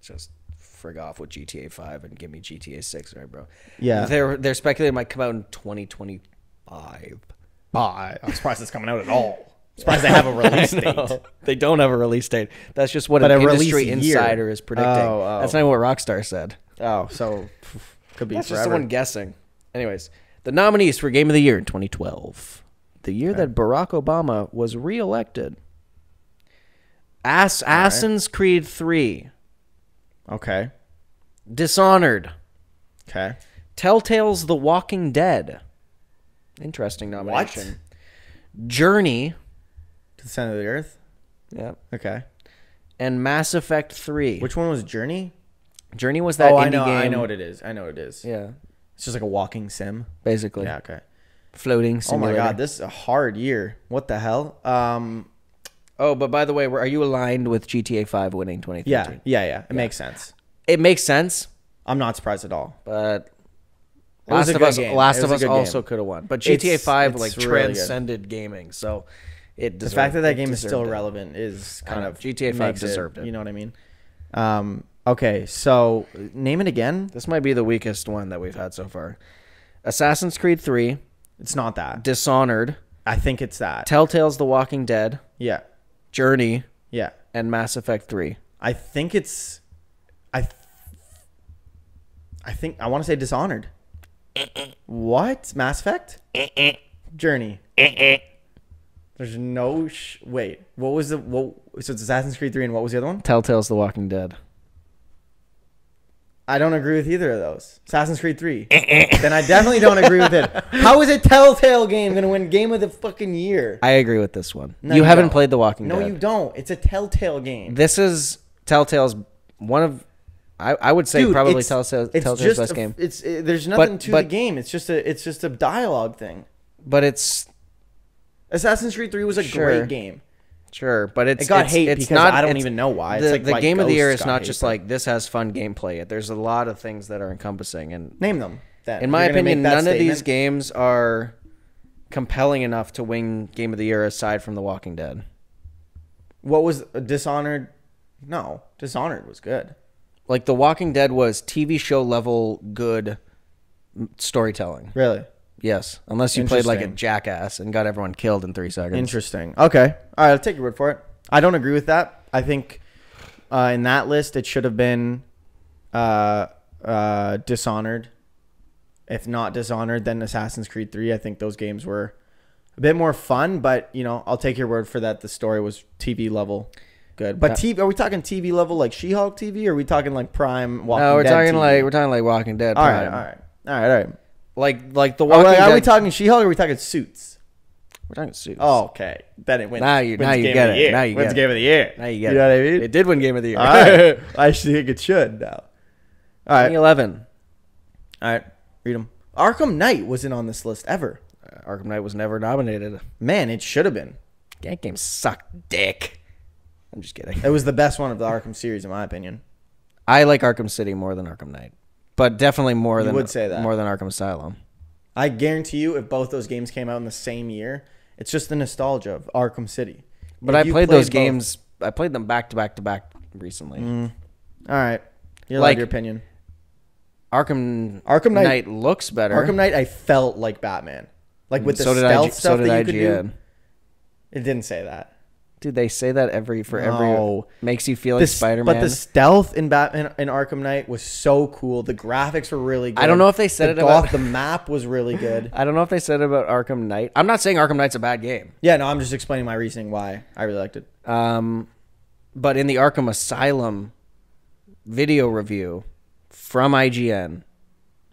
Just frig off with GTA 5 and give me GTA 6, right, bro? Yeah. They're they're speculating it might come out in 2025. Bye. I'm surprised it's coming out at all. I'm surprised they have a release date. They don't have a release date. That's just what But an a release industry year. insider is predicting. Oh, oh. That's not what Rockstar said. Oh, so could be That's just forever. someone guessing. Anyways, the nominees for Game of the Year in 2012. The year that Barack Obama was reelected. Ass Assassin's Creed 3. Okay. Dishonored. Okay. Telltale's The Walking Dead. Interesting nomination. Journey. To the center of the earth. Yep. Okay. And Mass Effect 3. Which one was Journey? Journey was that oh, indie I know. game. I know what it is. I know what it is. Yeah, It's just like a walking sim. basically. Yeah. Okay. Floating Oh my god, this is a hard year. What the hell? Um. Oh, but by the way, are you aligned with GTA 5 winning 2013? Yeah. Yeah. Yeah. It makes sense. It makes sense, I'm not surprised at all. but Last of good Us, game. Last of Us also could have won, but It's- GTA 5 like it's really good. transcended gaming, so it The fact that that game is still it. relevant is kind of GTA 5 makes deserved it. You know what I mean? Um. Okay. So name it again. This might be the weakest one that we've had so far. Assassin's Creed 3, It's not that. Dishonored, I think it's that. Telltale's The Walking Dead, Yeah. Journey, Yeah. and Mass Effect 3. I think it's. I. th- I think I want to say Dishonored. What Mass Effect? Journey. There's no sh- wait. What was the what? So it's Assassin's Creed three, and what was the other one? Telltale's The Walking Dead. I don't agree with either of those. Assassin's Creed 3. then I definitely don't agree with it. How is a Telltale game going to win game of the fucking year? I agree with this one. No, you, you haven't don't. played The Walking No, Dead. No, you don't. It's a Telltale game. This is Telltale's one of I, I would say Dude, probably it's- Telltale, it's Telltale's just best a- game. It's it, there's nothing to the game. It's just a it's just a dialogue thing. But it's Assassin's Creed 3 was a Sure. great game. sure, but it's It got it's, hate it's because not, I don't even know why. The, like the game of the year is not just like this has fun gameplay. There's a lot of things that are encompassing, and Name them. Then. in my opinion, none of these games are compelling enough to win game of the year aside from The Walking Dead. What was uh, Dishonored? No, Dishonored was good. Like The Walking Dead was TV show level good storytelling. Really Yes, unless you played like a jackass and got everyone killed in three seconds. interesting. Okay, all right. I'll take your word for it. I don't agree with that. I think uh, in that list it should have been uh, uh, Dishonored. If not Dishonored, then Assassin's Creed 3. I think those games were a bit more fun, but you know, I'll take your word for that. The story was TV level good. But TV, are we talking TV level like She-Hulk TV, or are we talking like Prime Walking no, we're Dead talking TV? like we're talking like Walking Dead. all right, Prime. all right, all right, all right. Like like the Are, Walking we- are Dead. we talking She-Hulk or are we talking Suits? We're talking suits. Oh, okay. Then it wins. Now you- wins now you game get of the it. year. Now you wins get it. Wins game of the year. now you get it. you know what I mean? It did win Game of the Year. All right. I actually think it should now. All right. 2011. All right. Read them. Arkham Knight wasn't on this list ever. Uh, Arkham Knight was never nominated. Man, it should have been. That game sucked dick. I'm just kidding. It was the best one of the Arkham series, in my opinion. I like Arkham City more than Arkham Knight, but definitely more You than would say that. more than Arkham Asylum. I guarantee you, if both those games came out in the same year, it's just the nostalgia of Arkham City. But If I played those both- games. I played them back to back to back recently. Mm. All right. You Like- your opinion. Arkham Arkham Knight- Knight looks better. Arkham Knight, I felt like Batman. Like with mm. the so stealth IG, stuff so that you could do. It didn't say that. Dude, they say that every for No. every makes you feel like Spider Man. But the stealth in Batman in Arkham Knight was so cool. The graphics were really good. I don't know if they said the it about- the map was really good. I don't know if they said it about Arkham Knight. I'm not saying Arkham Knight's a bad game. Yeah, no, I'm just explaining my reasoning why I really liked it. Um, but in the Arkham Asylum video review from IGN,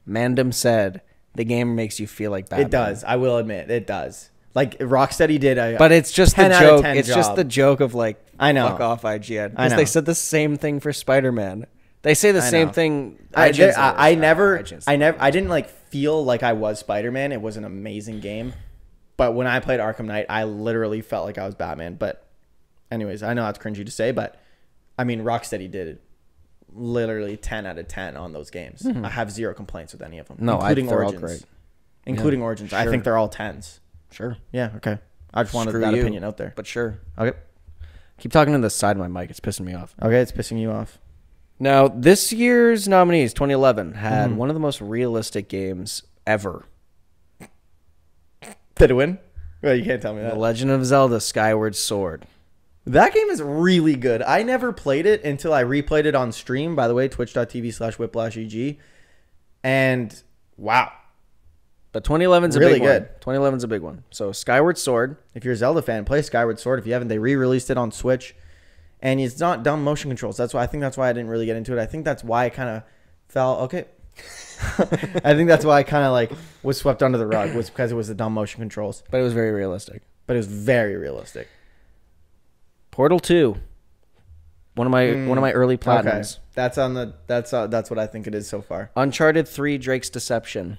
Mandem said the game makes you feel like Batman. It does. I will admit, it does. Like Rocksteady did a But it's just the 10 out of joke. 10 It's just job. the joke of like, I know. fuck off IGN. I Because know. they said the same thing for Spider Man. They say the same know. thing. I, there- I. I never, I never, I didn't like feel like I was Spider Man. It was an amazing game, but when I played Arkham Knight, I literally felt like I was Batman. But, anyways, I know that's cringy to say, but I mean, Rocksteady did it literally ten out of ten on those games. I have zero complaints with any of them, Mm-hmm. No, I including think they're all Origins, great. including Origins. I think they're all tens. Sure. Yeah, okay. I just wanted Screw that you. opinion out there. But sure. Okay, Keep talking to the side of my mic. It's pissing me off. okay, it's pissing you off. Now, this year's nominees, 2011, had Mm-hmm. one of the most realistic games ever. Did it win? Well, you can't tell me that. The that. Legend of Zelda Skyward Sword. That game is really good. I never played it until I replayed it on stream. By the way, twitch.tv slash whiplasheg. And wow. But 2011's a Really big good. one. 2011's a big one. So Skyward Sword. If you're a Zelda fan, play Skyward Sword. If you haven't, they re-released it on Switch. And it's not dumb motion controls. That's why I think that's why I didn't really get into it. I think that's why I kind of fell okay. I think that's why I kind of like was swept under the rug was because it was the dumb motion controls. But it was very realistic. But it was very realistic. Portal Two. One of my one of my early Mm, Okay, that's on the that's uh, that's what I think it is so far. Uncharted Three: Drake's Deception.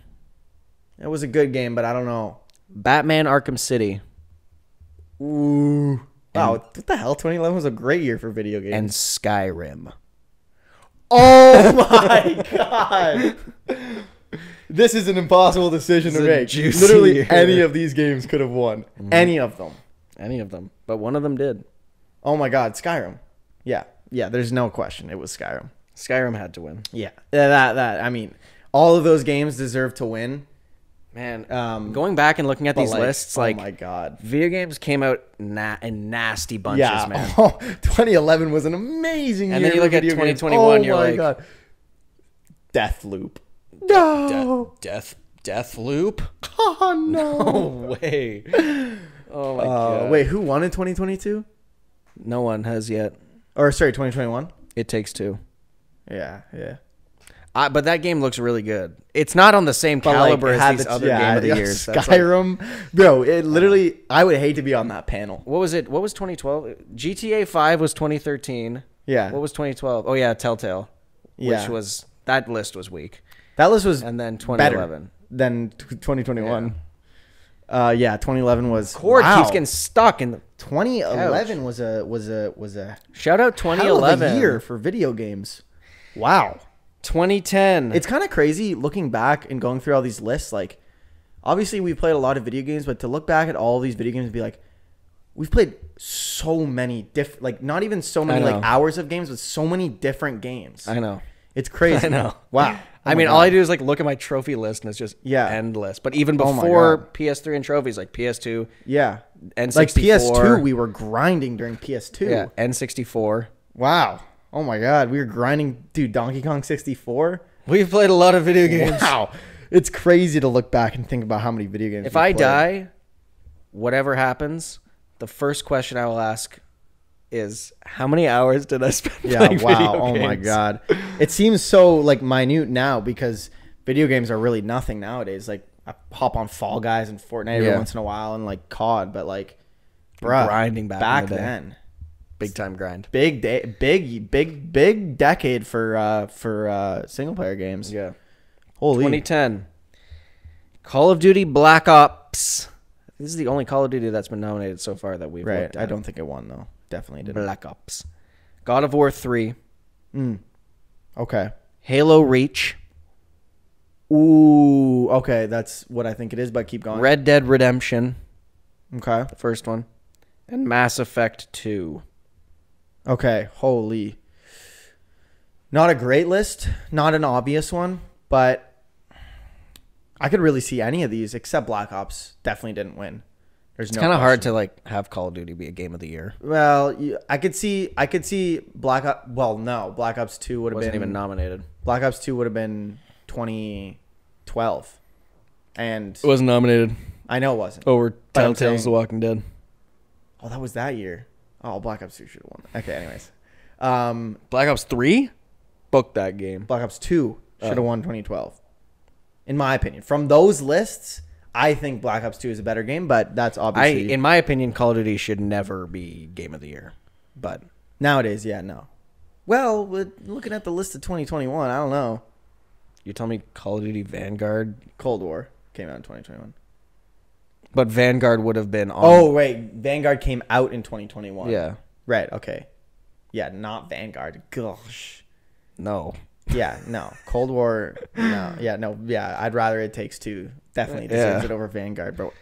It was a good game, but I don't know. Batman: Arkham City. Ooh. Wow, what the hell? 2011 was a great year for video games. And Skyrim. oh my god. This is an impossible decision This to make. Literally year. any of these games could have won. Mm-hmm. Any of them. Any of them, but one of them did. Oh my god, Skyrim. Yeah. Yeah, there's no question it was Skyrim. Skyrim had to win. Yeah. Yeah, that that I mean, all of those games deserve to win. Man, Um going back and looking at these lists, like oh my god. video games came out na- in nasty bunches, yeah. man. Oh, 2011 was an amazing And year. And then you look at video games. 2021, Oh you're my like- god. Deathloop. No. Death, Death Loop. Oh no. No way. Oh my Uh, god. wait, who won in 2022? no one has yet. Or sorry, 2021? It takes two. Yeah, yeah. Uh, but that game looks really good. It's not on the same But, caliber it as these the- other yeah, game of the yeah, years. That's like- Skyrim, bro. It literally. I would hate to be on that panel. what was it? What was 2012? GTA 5 was 2013. Yeah, What was 2012? Oh yeah, Telltale. Yeah. Which was that list was weak. that list was And then 2011. Then t- 2021. Uh, yeah, 2011 was. Cord wow. keeps getting stuck in the 2011 was a was a was a Shout out hell of 2011. a year for video games. Wow. 2010. It's kind of crazy looking back and going through all these lists. Like, obviously, we played a lot of video games, but to look back at all these video games and be like, we've played so many different, like, not even so many like hours of games, but so many different games. I know. It's crazy. I know. Wow. I Oh mean, my all I do is like look at my trophy list, and it's just Yeah. endless. But even Oh before God. PS3 and trophies, like PS2, Yeah. N64, Like PS2, we were grinding during PS2. yeah, N64. Wow. Oh my God. We were grinding, dude, Donkey Kong 64. We've played a lot of video games. Wow. It's crazy to look back and think about how many video games If I played. die, whatever happens, the first question I will ask is, how many hours did I spend Yeah, wow. Oh my god. It seems so like minute now because video games are really nothing nowadays. Like I hop on Fall Guys and Fortnite every once in a while and like COD, but like bruh, Grinding back back the then. Big time grind. Big day big big big decade for uh for uh single player games. Yeah. Holy 2010. Call of Duty Black Ops. This is the only Call of Duty that's been nominated so far that we've Right. looked at. I don't think it won though. Definitely didn't. Black Ops. God of War 3. Mm. Okay. Halo Reach. Ooh, okay, that's what I think it is, but keep going. Red Dead Redemption, Okay. the first one. And Mass Effect 2. Okay, holy. Not a great list, not an obvious one, but I could really see any of these except Black Ops. Definitely didn't win. There's It's no kind of hard to like have Call of Duty be a game of the year. Well, you- I could see I could see Black Ops well, no, Black Ops 2 would have been even nominated. Black Ops 2 would have been 2012. And It wasn't nominated I know it wasn't. over But I'm Telltale's saying- The Walking Dead. Oh, that was that year. Oh, Black Ops 2 should have won. Okay, anyways. Um Black Ops 3? Book that game. Black Ops 2 should have Oh. won 2012. In my opinion. From those lists, I think Black Ops 2 is a better game, but that's I, obviously in my opinion, Call of Duty should never be game of the year. But nowadays, yeah, no. Well, looking at the list of 2021, I don't know. you tell me Call of Duty Vanguard, Cold War came out in 2021. But Vanguard would have been on. Oh, wait, Vanguard came out in 2021. yeah, Right, okay. Yeah, not Vanguard. Gosh. no. Yeah, no. Cold War, no. Yeah, no. Yeah, I'd rather it takes two. Definitely deserves Yeah. it over Vanguard, bro.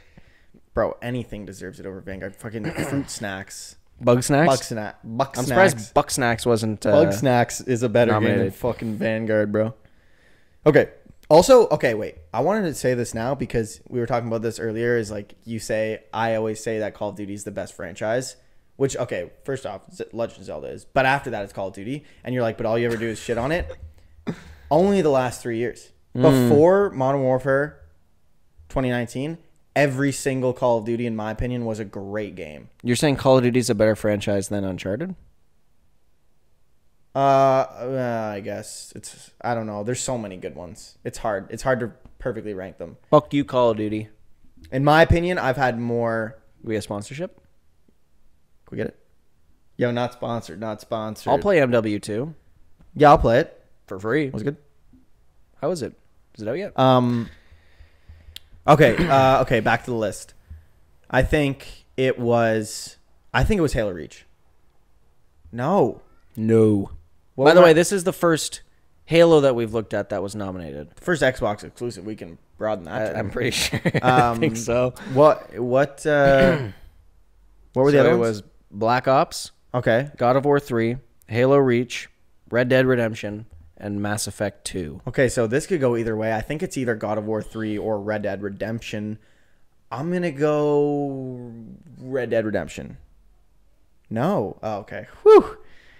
Bro, anything deserves it over Vanguard. Fucking fruit snacks. Bug snacks. Buck. Buck I'm snacks. surprised Buck Snacks wasn't. Uh, Bug snacks is a better game than fucking Vanguard, bro. Okay. Also, okay, wait. I wanted to say this now because we were talking about this earlier. Is like you say, I always say that Call of Duty is the best franchise. Which, okay, first off, Z- Legend of Zelda is, but after that, it's Call of Duty, and you're like, but all you ever do is shit on it. Only the last three years. Hmm. Before Modern Warfare 2019, every single Call of Duty, in my opinion, was a great game. You're saying Call of Duty is a better franchise than Uncharted? Uh, uh, I guess it's I don't know. There's so many good ones. It's hard. It's hard to perfectly rank them. Fuck you, Call of Duty. In my opinion, I've had more. We have sponsorship. Can we get it? Yo, not sponsored, not sponsored. I'll play MW2 Yeah, I'll play it. for free. Was it good? How is it? Is it out yet? Um. Okay. Uh, okay. Back to the list. I think it was. I think it was Halo Reach. No. No. By the way, this is the first Halo that we've looked at that was nominated. First Xbox exclusive. We can broaden that. I. I'm pretty sure. I Um, think so. What? What? Uh, what were the So other it ones? was Black Ops, okay. God of War 3, Halo Reach, Red Dead Redemption, and Mass Effect 2. Okay. So this could go either way. I think it's either God of War three or Red Dead Redemption. I'm gonna go Red Dead Redemption. No. Oh, okay. Whew.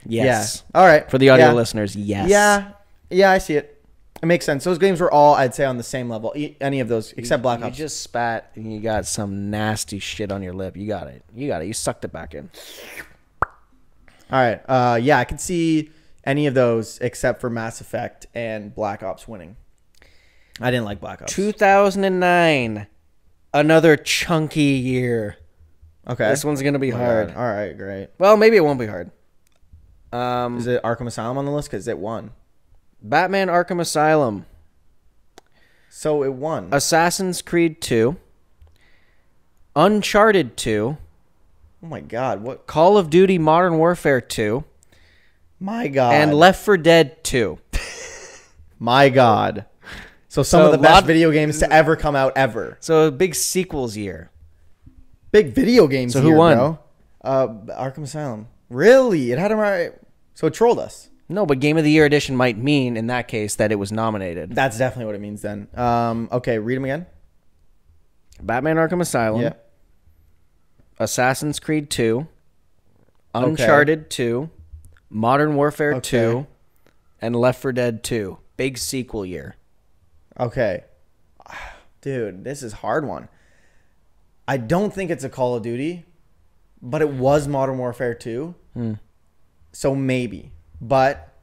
Yes. Yeah. All right. For the audio Yeah. listeners, yes. Yeah, yeah, I see it. It makes sense. Those games were all, I'd say, on the same level. E- Any of those, except Black Ops. You just spat and you got some nasty shit on your lip. You got it. You got it. You sucked it back in. all right. Uh, yeah, I could see any of those except for Mass Effect and Black Ops winning. I didn't like Black Ops. 2009. Another chunky year. Okay. This one's going to be Oh my hard. All right, great. Well, maybe it won't be hard. Um, Is it Arkham Asylum on the list? Because it won. Batman Arkham Asylum, So it won. Assassin's Creed 2, Uncharted 2, oh my God. What? Call of Duty Modern Warfare 2, My God. and Left 4 Dead 2. my God. So some So of the best lot- video games to ever come out ever. So a big sequels year. Big video games. So who here, won? Bro. Uh, Arkham Asylum. Really? It had him right. So it trolled us. No, but Game of the Year edition might mean in that case that it was nominated. That's definitely what it means then. Um, okay, read them again. Batman Arkham Asylum, Yeah. Assassin's Creed 2, Uncharted 2, Modern Warfare Okay. 2, and Left 4 Dead 2. Big sequel year. Okay. Dude, this is hard one. I don't think it's a Call of Duty, but it was Modern Warfare 2. So maybe. But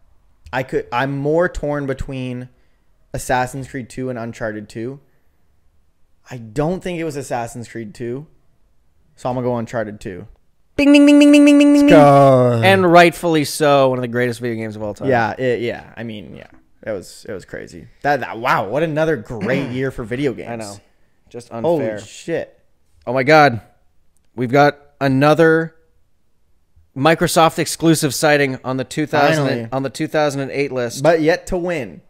I could I'm more torn between Assassin's Creed 2 and Uncharted 2. I don't think it was Assassin's Creed 2. So I'm going to go Uncharted 2. Bing, bing, bing, bing, bing, bing, bing, bing. Go. And rightfully so, one of the greatest video games of all time. Yeah, it, yeah. I mean, yeah. It was it was crazy. That, that wow, what another great year for video games. I know. Just Holy unfair. shit. oh my God. We've got another Microsoft exclusive sighting on the 2000 Finally. on the 2008 list. But yet to win.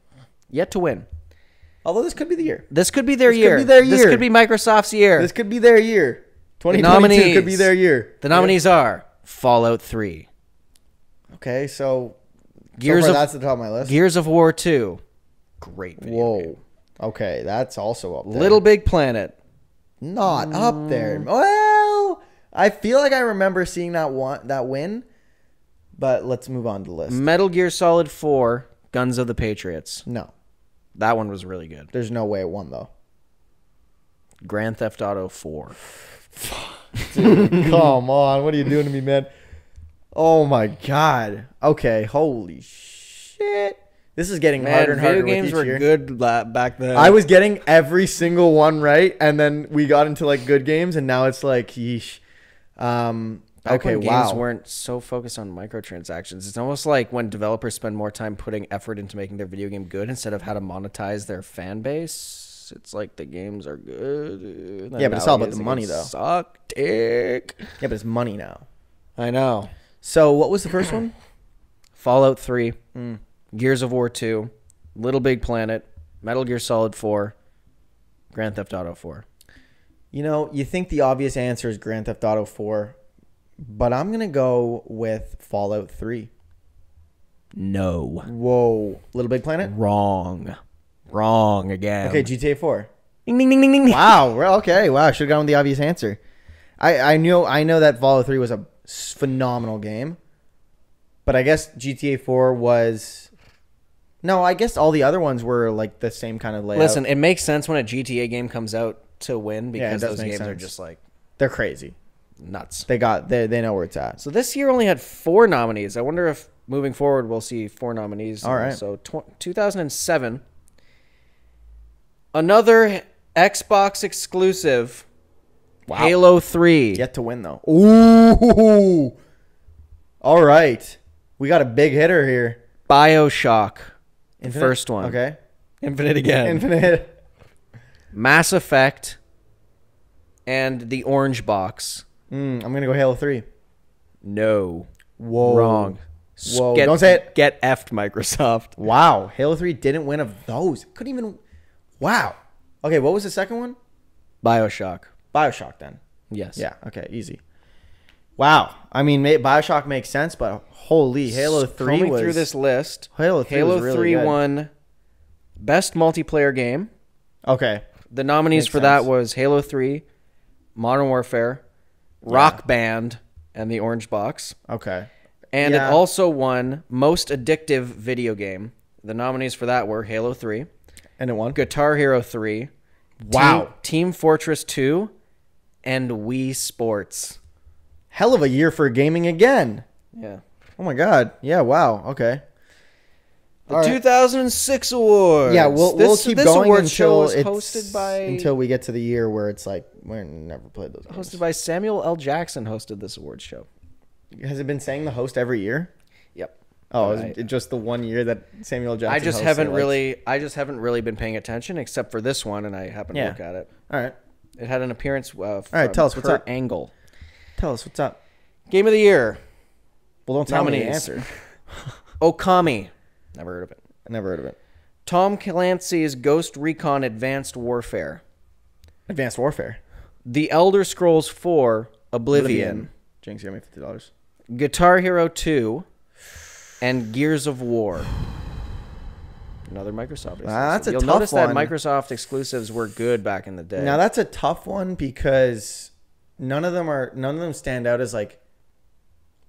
Yet to win. Although this could be the year. This could be their This could year. be their This year. could be Microsoft's year. This could be their year. 2022 nominees. could be their year. the nominees are Fallout 3, Okay, so Gears of that's the top of my list. Gears of War 2. Great video Whoa. game. Okay, that's also up there. Little Big Planet. not up there. Mm. Well, I feel like I remember seeing that one that win, but let's move on to the list. Metal Gear Solid 4, Guns of the Patriots. No, That one was really good. there's no way it won though. Grand Theft Auto 4. Come on, what are you doing to me, man? Oh my god. Okay, holy shit. This is getting harder and harder video games were year. good back then. I was getting every single one right, and then we got into like good games, and now it's like, yeesh. Um, Back okay, when wow. games weren't so focused on microtransactions. It's almost like when developers spend more time putting effort into making their video game good instead of how to monetize their fan base. It's like the games are good. Yeah, but it's all about the money, though. Suck dick. yeah, but it's money now. I know. So, what was the first one? Fallout 3, Mm. Gears of War 2, Little Big Planet, Metal Gear Solid 4, Grand Theft Auto 4. You know, you think the obvious answer is Grand Theft Auto 4, but I'm gonna go with Fallout 3. No. Whoa, Little Big Planet. Wrong. Wrong again. Okay, GTA 4. Ding, ding, ding, ding, ding. Wow. Okay. Wow. Should have gone with the obvious answer. I I knew I know that Fallout 3 was a phenomenal game, but I guess GTA 4 was. No, I guess all the other ones were like the same kind of layout. Listen, it makes sense when a GTA game comes out to win because does those games are just like they're crazy. nuts. They got they they know where it's at. So this year only had four nominees. I wonder if moving forward we'll see four nominees. All right. So tw- 2007, another Xbox exclusive, Wow. Halo 3. Yet to win though. Ooh. All right. We got a big hitter here. Bioshock. The Infinite? first one. Okay. Infinite again. Infinite. Mass Effect. And the Orange Box. Mm, I'm gonna go Halo Three. No. Whoa. Wrong. Whoa, Get, don't say it. Get effed, Microsoft. Wow. Halo Three didn't win of those. Couldn't even. Wow. Okay. What was the second one? Bioshock. Bioshock. Then. Yes. Yeah. Okay. Easy. Wow. I mean, Bioshock makes sense, but holy Halo Three was through this list. Halo 3 Halo really 3 good. won Best Multiplayer Game. Okay. The nominees Makes for that was Halo 3, Modern Warfare, Rock Band, and the Orange Box. Okay. And Yeah. it also won Most Addictive Video Game. The nominees for that were Halo 3, And it won. Guitar Hero 3, Wow. Team, Team Fortress 2, and Wii Sports. Hell of a year for gaming again. Yeah. Oh my god. Yeah. Wow. Okay. The All right. 2006 awards. Yeah, we'll we'll keep this going award show until it's hosted by until we get to the year where it's like we never played those. Games. hosted by Samuel L. Jackson. Hosted this awards show. Has it been saying the host every year? Yep. Oh, is it just the one year that Samuel Jackson? I just haven't really, I just haven't really been paying attention except for this one, and I happened Yeah. to look at it. All right. It had an appearance. Uh, from right, tell us what's up. Angle. Tell us what's up. Game of the year. Well, don't tell me the Nominees. answer. Okami. Never heard of it. Never heard of it. Tom Clancy's Ghost Recon Advanced Warfare. Advanced Warfare. The Elder Scrolls 4 Oblivion. Jinx, you owe me fifty dollars. Guitar Hero 2. And Gears of War. Another Microsoft. exclusive. Ah, that's a You'll tough notice that. Microsoft exclusives were good back in the day. Now that's a tough one because none of them are none of them stand out as like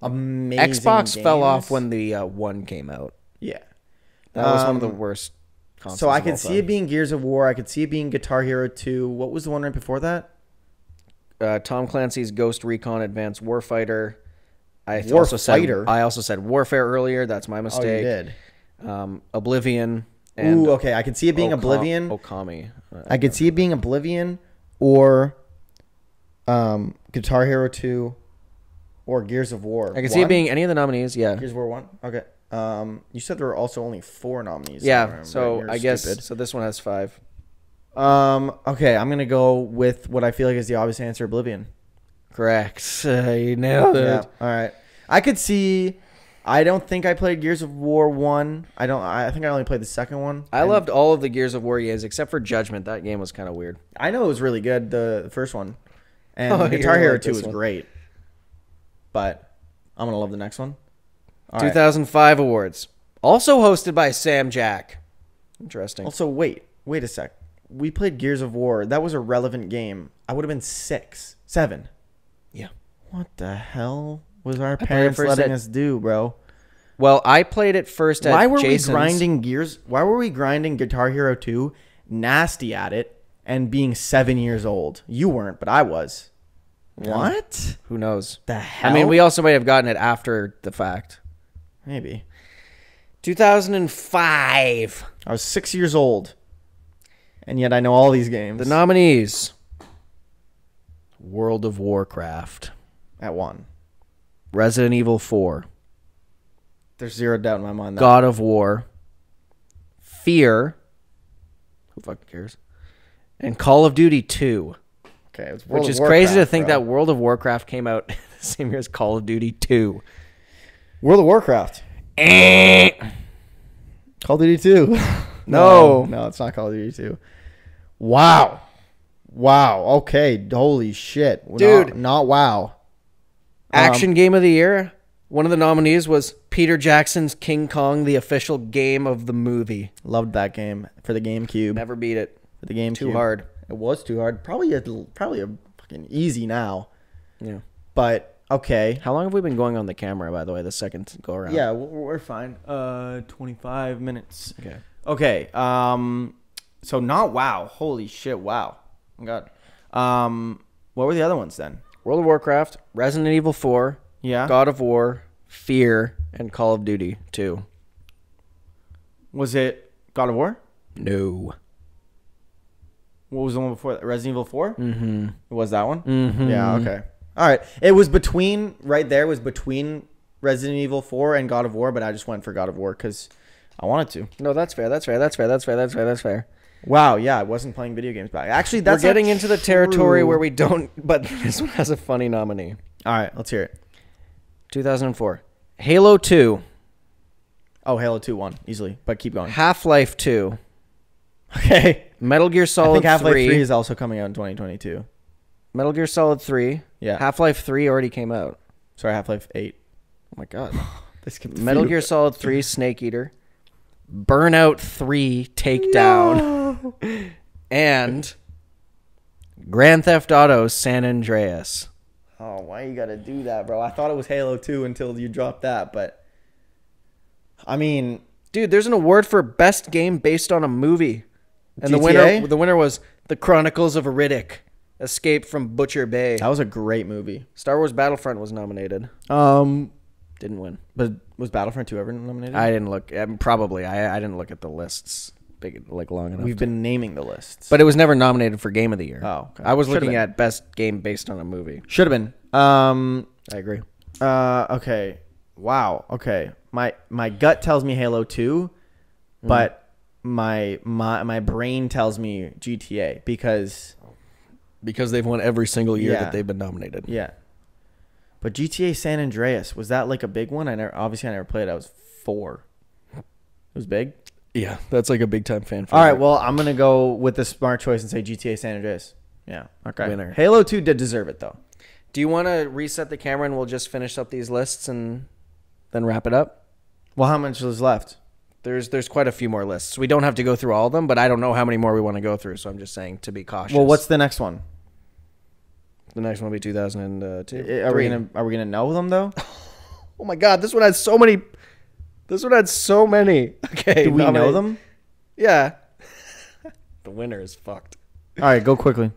amazing. Xbox fell off when the uh, one came out. yeah. That was one of the Um, worst. So I could see time. it being Gears of War. I could see it being Guitar Hero 2. What was the one right before that? uh, Tom Clancy's Ghost Recon Advanced Warfighter. I Warfighter? also said I also said Warfare earlier. That's my mistake. Oh, you did. Um, Oblivion and Ooh, okay. I could see it being Oka- Oblivion. Okami. Uh, I could see it being Oblivion or um, Guitar Hero 2 or Gears of War. I could see it being any of the nominees. Yeah. Gears of War 1. Okay. Um, you said there were also only four nominees. Yeah. So I guess stupid. so. This one has five. Um, okay, I'm going to go with what I feel like is the obvious answer Oblivion. Correct. Uh, you nailed it. Yeah. All right. I could see. I don't think I played Gears of War one. I don't. I think I only played the second one. I And loved all of the Gears of War games except for Judgment. That game was kind of weird. I know it was really good. The, the first one, and Oh, Guitar Hero like two was one. great. But I'm gonna love the next one. All right. 2005 awards, also hosted by Sam Jack. Interesting. Also, wait, wait a sec. We played Gears of War. That was a relevant game. I would have been six, seven. Yeah. What the hell was our it parents letting at- us do, bro? Well, I played it first at Why were Jason's. we grinding Gears? Why were we grinding Guitar Hero 2, nasty at it, and being seven years old? You weren't, but I was. What Who knows? the hell? I mean, we also might have gotten it after the fact. Maybe. 2005. I was six years old, and yet I know all these games. The nominees: World of Warcraft, at one. Resident Evil 4, There's zero doubt in my mind. That God of War, Fear. Who fucking cares? And Call of Duty 2, okay, which is crazy to think bro. that World of Warcraft came out the same year as Call of Duty 2. World of Warcraft, Eh. Call of Duty 2. No. no, it's not Call of Duty 2. Wow, wow. Okay, holy shit, Not- Dude. not, wow. Action game of the year. One of the nominees was Peter Jackson's King Kong, the official game of the movie. Loved that game for the GameCube. Never beat it. For the GameCube. Too hard. It was too hard. Probably a probably a fucking easy now. Yeah. But okay. How long have we been going on the camera, by the way, the second go around? Yeah, we're, fine. Uh, twenty five minutes. Okay. Okay. Um, so not wow. Holy shit! Wow. Oh God. Um, what were the other ones then? World of Warcraft, Resident Evil 4, Yeah. God of War, Fear, and Call of Duty 2. Was it God of War? No. What was the one before that? Resident Evil Four. Mm-hmm. Was that one? Mm-hmm. Yeah. Okay. All right. It was between right there. Was between Resident Evil 4 and God of War, but I just went for God of War because I wanted to. No, that's fair. That's fair. That's fair. That's fair. That's fair. That's fair. Wow, yeah, I wasn't playing video games back. Actually, that's We're getting into the territory true. where we don't. But this one has a funny nominee. All right, let's hear it. 2004, Halo 2, Oh, Halo 2 won easily, but keep going. Half Life 2, Okay. Metal Gear I Solid think Half-Life 3, 3 is also coming out in 2022. Metal Gear Solid 3, Yeah. Half Life 3 already came out. Sorry, Half-Life 8. Oh my god. Skipped Metal Gear Solid 3 Snake Eater, Burnout 3 Takedown, and Grand Theft Auto San Andreas. Oh, why you gotta do that, bro? I thought it was Halo 2 until you dropped that, but I mean, Dude, there's an award for best game based on a movie. And the winner the winner was The Chronicles of Riddick. Escape from Butcher Bay. that was a great movie. Star Wars Battlefront was nominated. Um, Didn't win. but was Battlefront 2 ever nominated? I didn't look. Um, probably. I, I didn't look at the lists big like long enough. We've to- been naming the lists, but it was never nominated for Game of the Year. Oh, okay. I was Should've looking been. at best game based on a movie. should have been. Um, I agree. Uh, okay. Wow. Okay. My my gut tells me Halo 2, but my my my brain tells me GTA because Because they've won every single year Yeah. that they've been nominated. yeah. But GTA San Andreas was that like a big one? I never obviously I never played. it. I was 4. It was big. Yeah, that's like a big time fan. Favorite. All right, well, I'm going to go with the smart choice and say GTA San Andreas. Yeah. Okay. Winner. Halo 2 did deserve it though. Do you want to reset the camera and we'll just finish up these lists and then wrap it up? Well, how much is left? There's there's quite a few more lists. We don't have to go through all of them, but I don't know how many more we want to go through. So I'm just saying to be cautious. Well, what's the next one? the next one? Will be 2002. Uh, are we going to are we going to know them though? Oh my god, this one had so many. This one had so many. Okay, Do we know them? Yeah. the winner is fucked. All right, go quickly.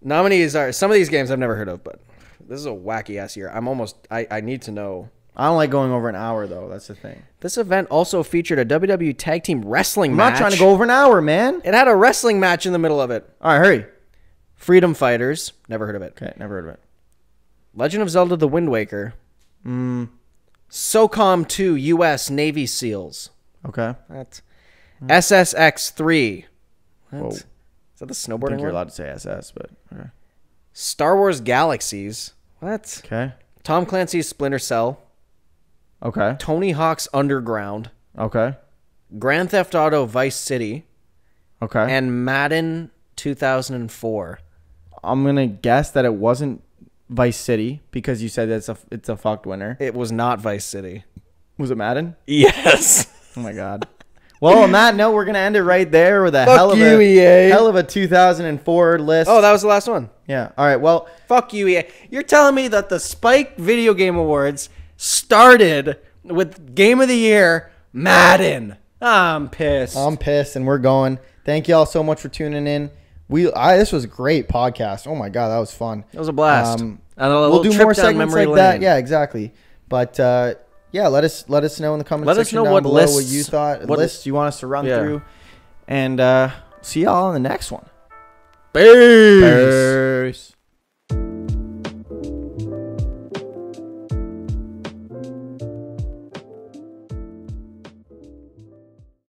Nominees are some of these games I've never heard of, but this is a wacky ass year. I'm almost. I I need to know. I don't like going over an hour though. That's the thing. This event also featured a WWE Tag Team Wrestling I'm match. not trying to go over an hour, man. It had a wrestling match in the middle of it. All right, hurry. Freedom Fighters. Never heard of it. Okay, never heard of it. Legend of Zelda: The Wind Waker. Mm, SOCOM 2 U.S. Navy SEALs. okay. What? SSX 3. What? Whoa. Is that the I snowboarding think you're one? allowed to say SS, but okay. Star Wars Galaxies. What? Okay. Tom Clancy's Splinter Cell. Okay. Tony Hawk's Underground. Okay. Grand Theft Auto Vice City. Okay. And Madden 2004. I'm gonna guess that it wasn't Vice City because you said it's a it's a fucked winner. It was not Vice City. Was it Madden? Yes. Oh my god. Well, on that note, we're gonna end it right there with a Fuck hell of you, a EA. hell of a 2004 list. Oh, that was the last one. yeah. All right. Well, Fuck you, EA. You're telling me that the Spike Video Game Awards started with Game of the Year Madden. I'm pissed. I'm pissed, and we're going. Thank you all so much for tuning in. We, I, this was a great podcast. Oh my god, that was fun. It was a blast. Um, And a we'll do more segments like that. Yeah, exactly. But uh, yeah, let us let us know in the comments Let us know down what below what you thought what- lists you want us to run Yeah. through, and uh, see y'all in the next one. Peace. Peace.